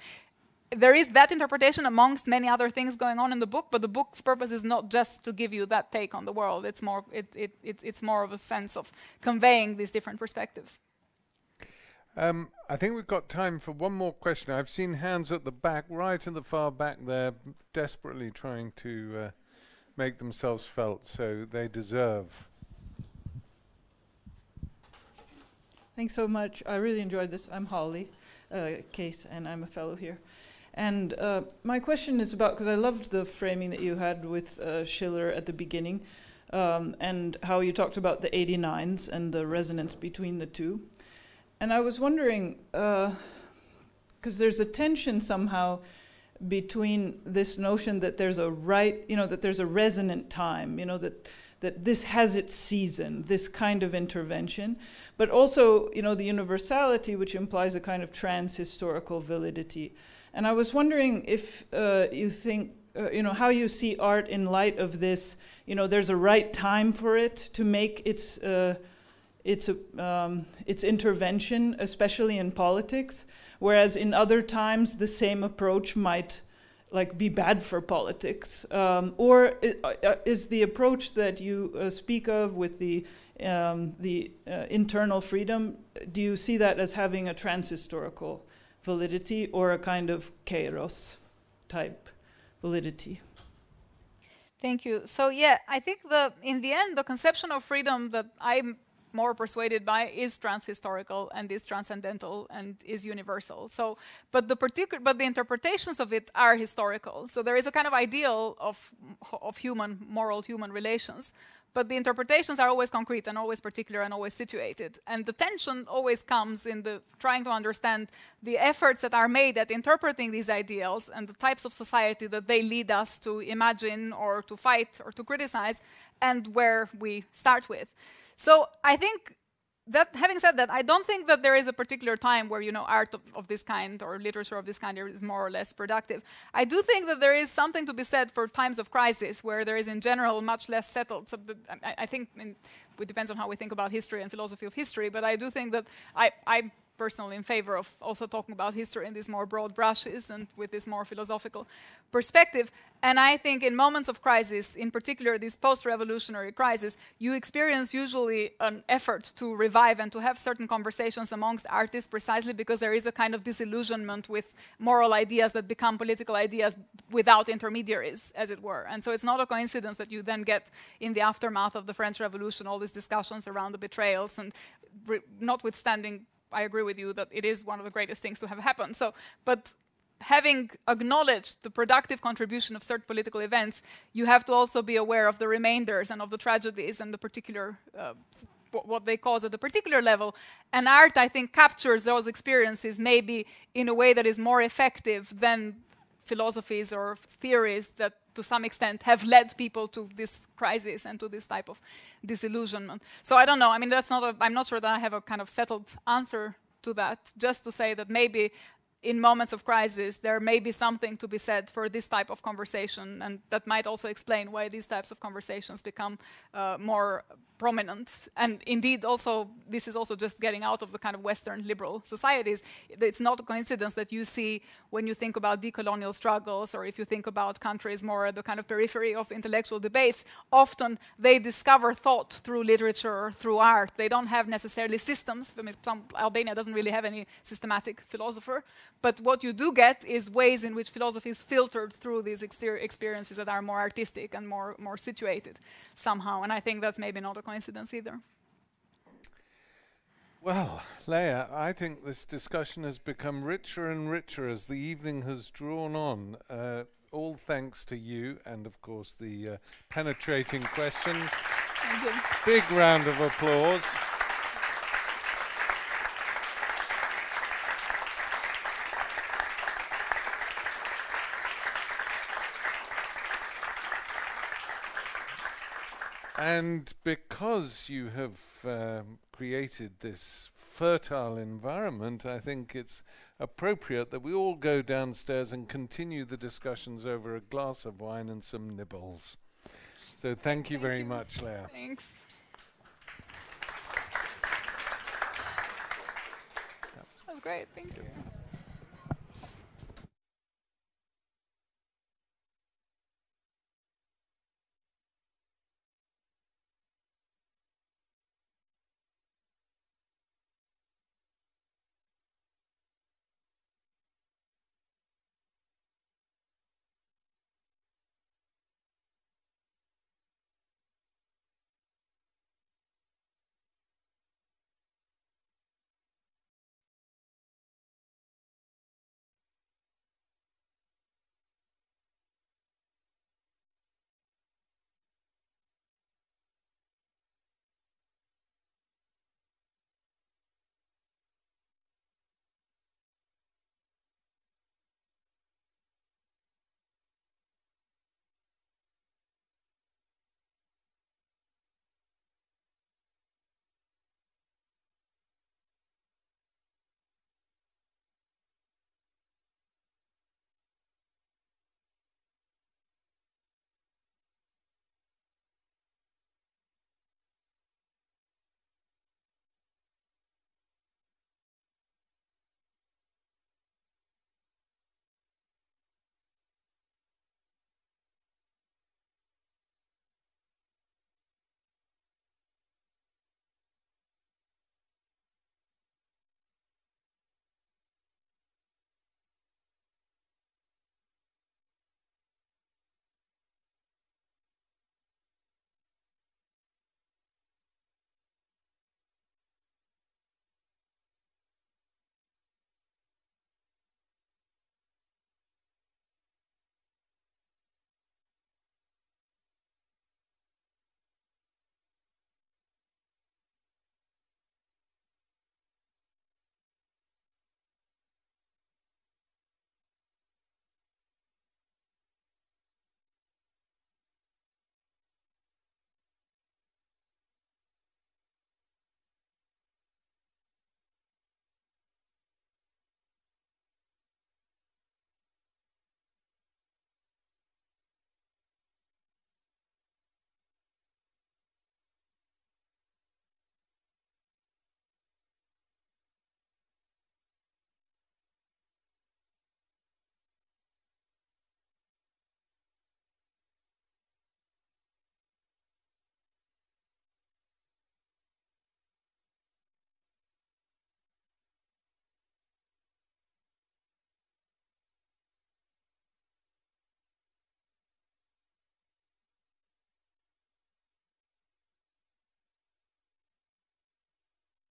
there is that interpretation amongst many other things going on in the book, but the book's purpose is not just to give you that take on the world. It's more, it, it, it, it's more of a sense of conveying these different perspectives. Um, I think we've got time for one more question. I've seen hands at the back, right in the far back there, desperately trying to uh, make themselves felt, so they deserve. Thanks so much. I really enjoyed this. I'm Holly uh, Case, and I'm a fellow here. And uh, my question is about because I loved the framing that you had with uh, Schiller at the beginning, um, and how you talked about the 89s and the resonance between the two. And I was wondering, because uh, there's a tension somehow between this notion that there's a right, you know, that there's a resonant time, you know, that that this has its season, this kind of intervention, but also, you know, the universality, which implies a kind of trans-historical validity. And I was wondering if uh, you think, uh, you know, how you see art in light of this. You know, there's a right time for it to make its uh, its um, its intervention, especially in politics. Whereas in other times, the same approach might like be bad for politics, um, or uh, is the approach that you uh, speak of with the um, the uh, internal freedom? Do you see that as having a transhistorical validity or a kind of kairos type validity? Thank you. So yeah, I think the in the end the conception of freedom that I'm more persuaded by is transhistorical and is transcendental and is universal. So, but the particular, but the interpretations of it are historical. So there is a kind of ideal of of human moral human relations, but the interpretations are always concrete and always particular and always situated. And the tension always comes in the trying to understand the efforts that are made at interpreting these ideals and the types of society that they lead us to imagine or to fight or to criticize, and where we start with. So I think that having said that, I don't think that there is a particular time where you know art of, of, this kind or literature of this kind is more or less productive. I do think that there is something to be said for times of crisis where there is in general much less settled. So I, I, think in, it depends on how we think about history and philosophy of history, but I do think that I, I personally in favor of also talking about history in these more broad brushes and with this more philosophical perspective. And I think in moments of crisis, in particular these post-revolutionary crises, you experience usually an effort to revive and to have certain conversations amongst artists precisely because there is a kind of disillusionment with moral ideas that become political ideas without intermediaries, as it were. And so it's not a coincidence that you then get in the aftermath of the French Revolution all these discussions around the betrayals and notwithstanding I agree with you that it is one of the greatest things to have happened. So, but having acknowledged the productive contribution of certain political events, you have to also be aware of the remainders and of the tragedies and the particular uh, what they cause at the particular level. And art, I think, captures those experiences maybe in a way that is more effective than philosophies or theories that to some extent have led people to this crisis and to this type of disillusionment. So I don't know. I mean, that's not. A, I'm not sure that I have a kind of settled answer to that. Just to say that maybe in moments of crisis, there may be something to be said for this type of conversation, and that might also explain why these types of conversations become uh, more prominent. And indeed, also, this is also just getting out of the kind of Western liberal societies. It's not a coincidence that you see when you think about decolonial struggles, or if you think about countries more at the kind of periphery of intellectual debates, often they discover thought through literature, through art. They don't have necessarily systems. I mean, Albania doesn't really have any systematic philosopher, but what you do get is ways in which philosophy is filtered through these experiences that are more artistic and more, more situated somehow. And I think that's maybe not a coincidence either. Well, Lea, I think this discussion has become richer and richer as the evening has drawn on. Uh, all thanks to you and, of course, the uh, penetrating questions. Big round of applause. And because you have um, created this fertile environment, I think it's appropriate that we all go downstairs and continue the discussions over a glass of wine and some nibbles. So thank you thank very you. much, Lea. Thanks. That was great. Thank you.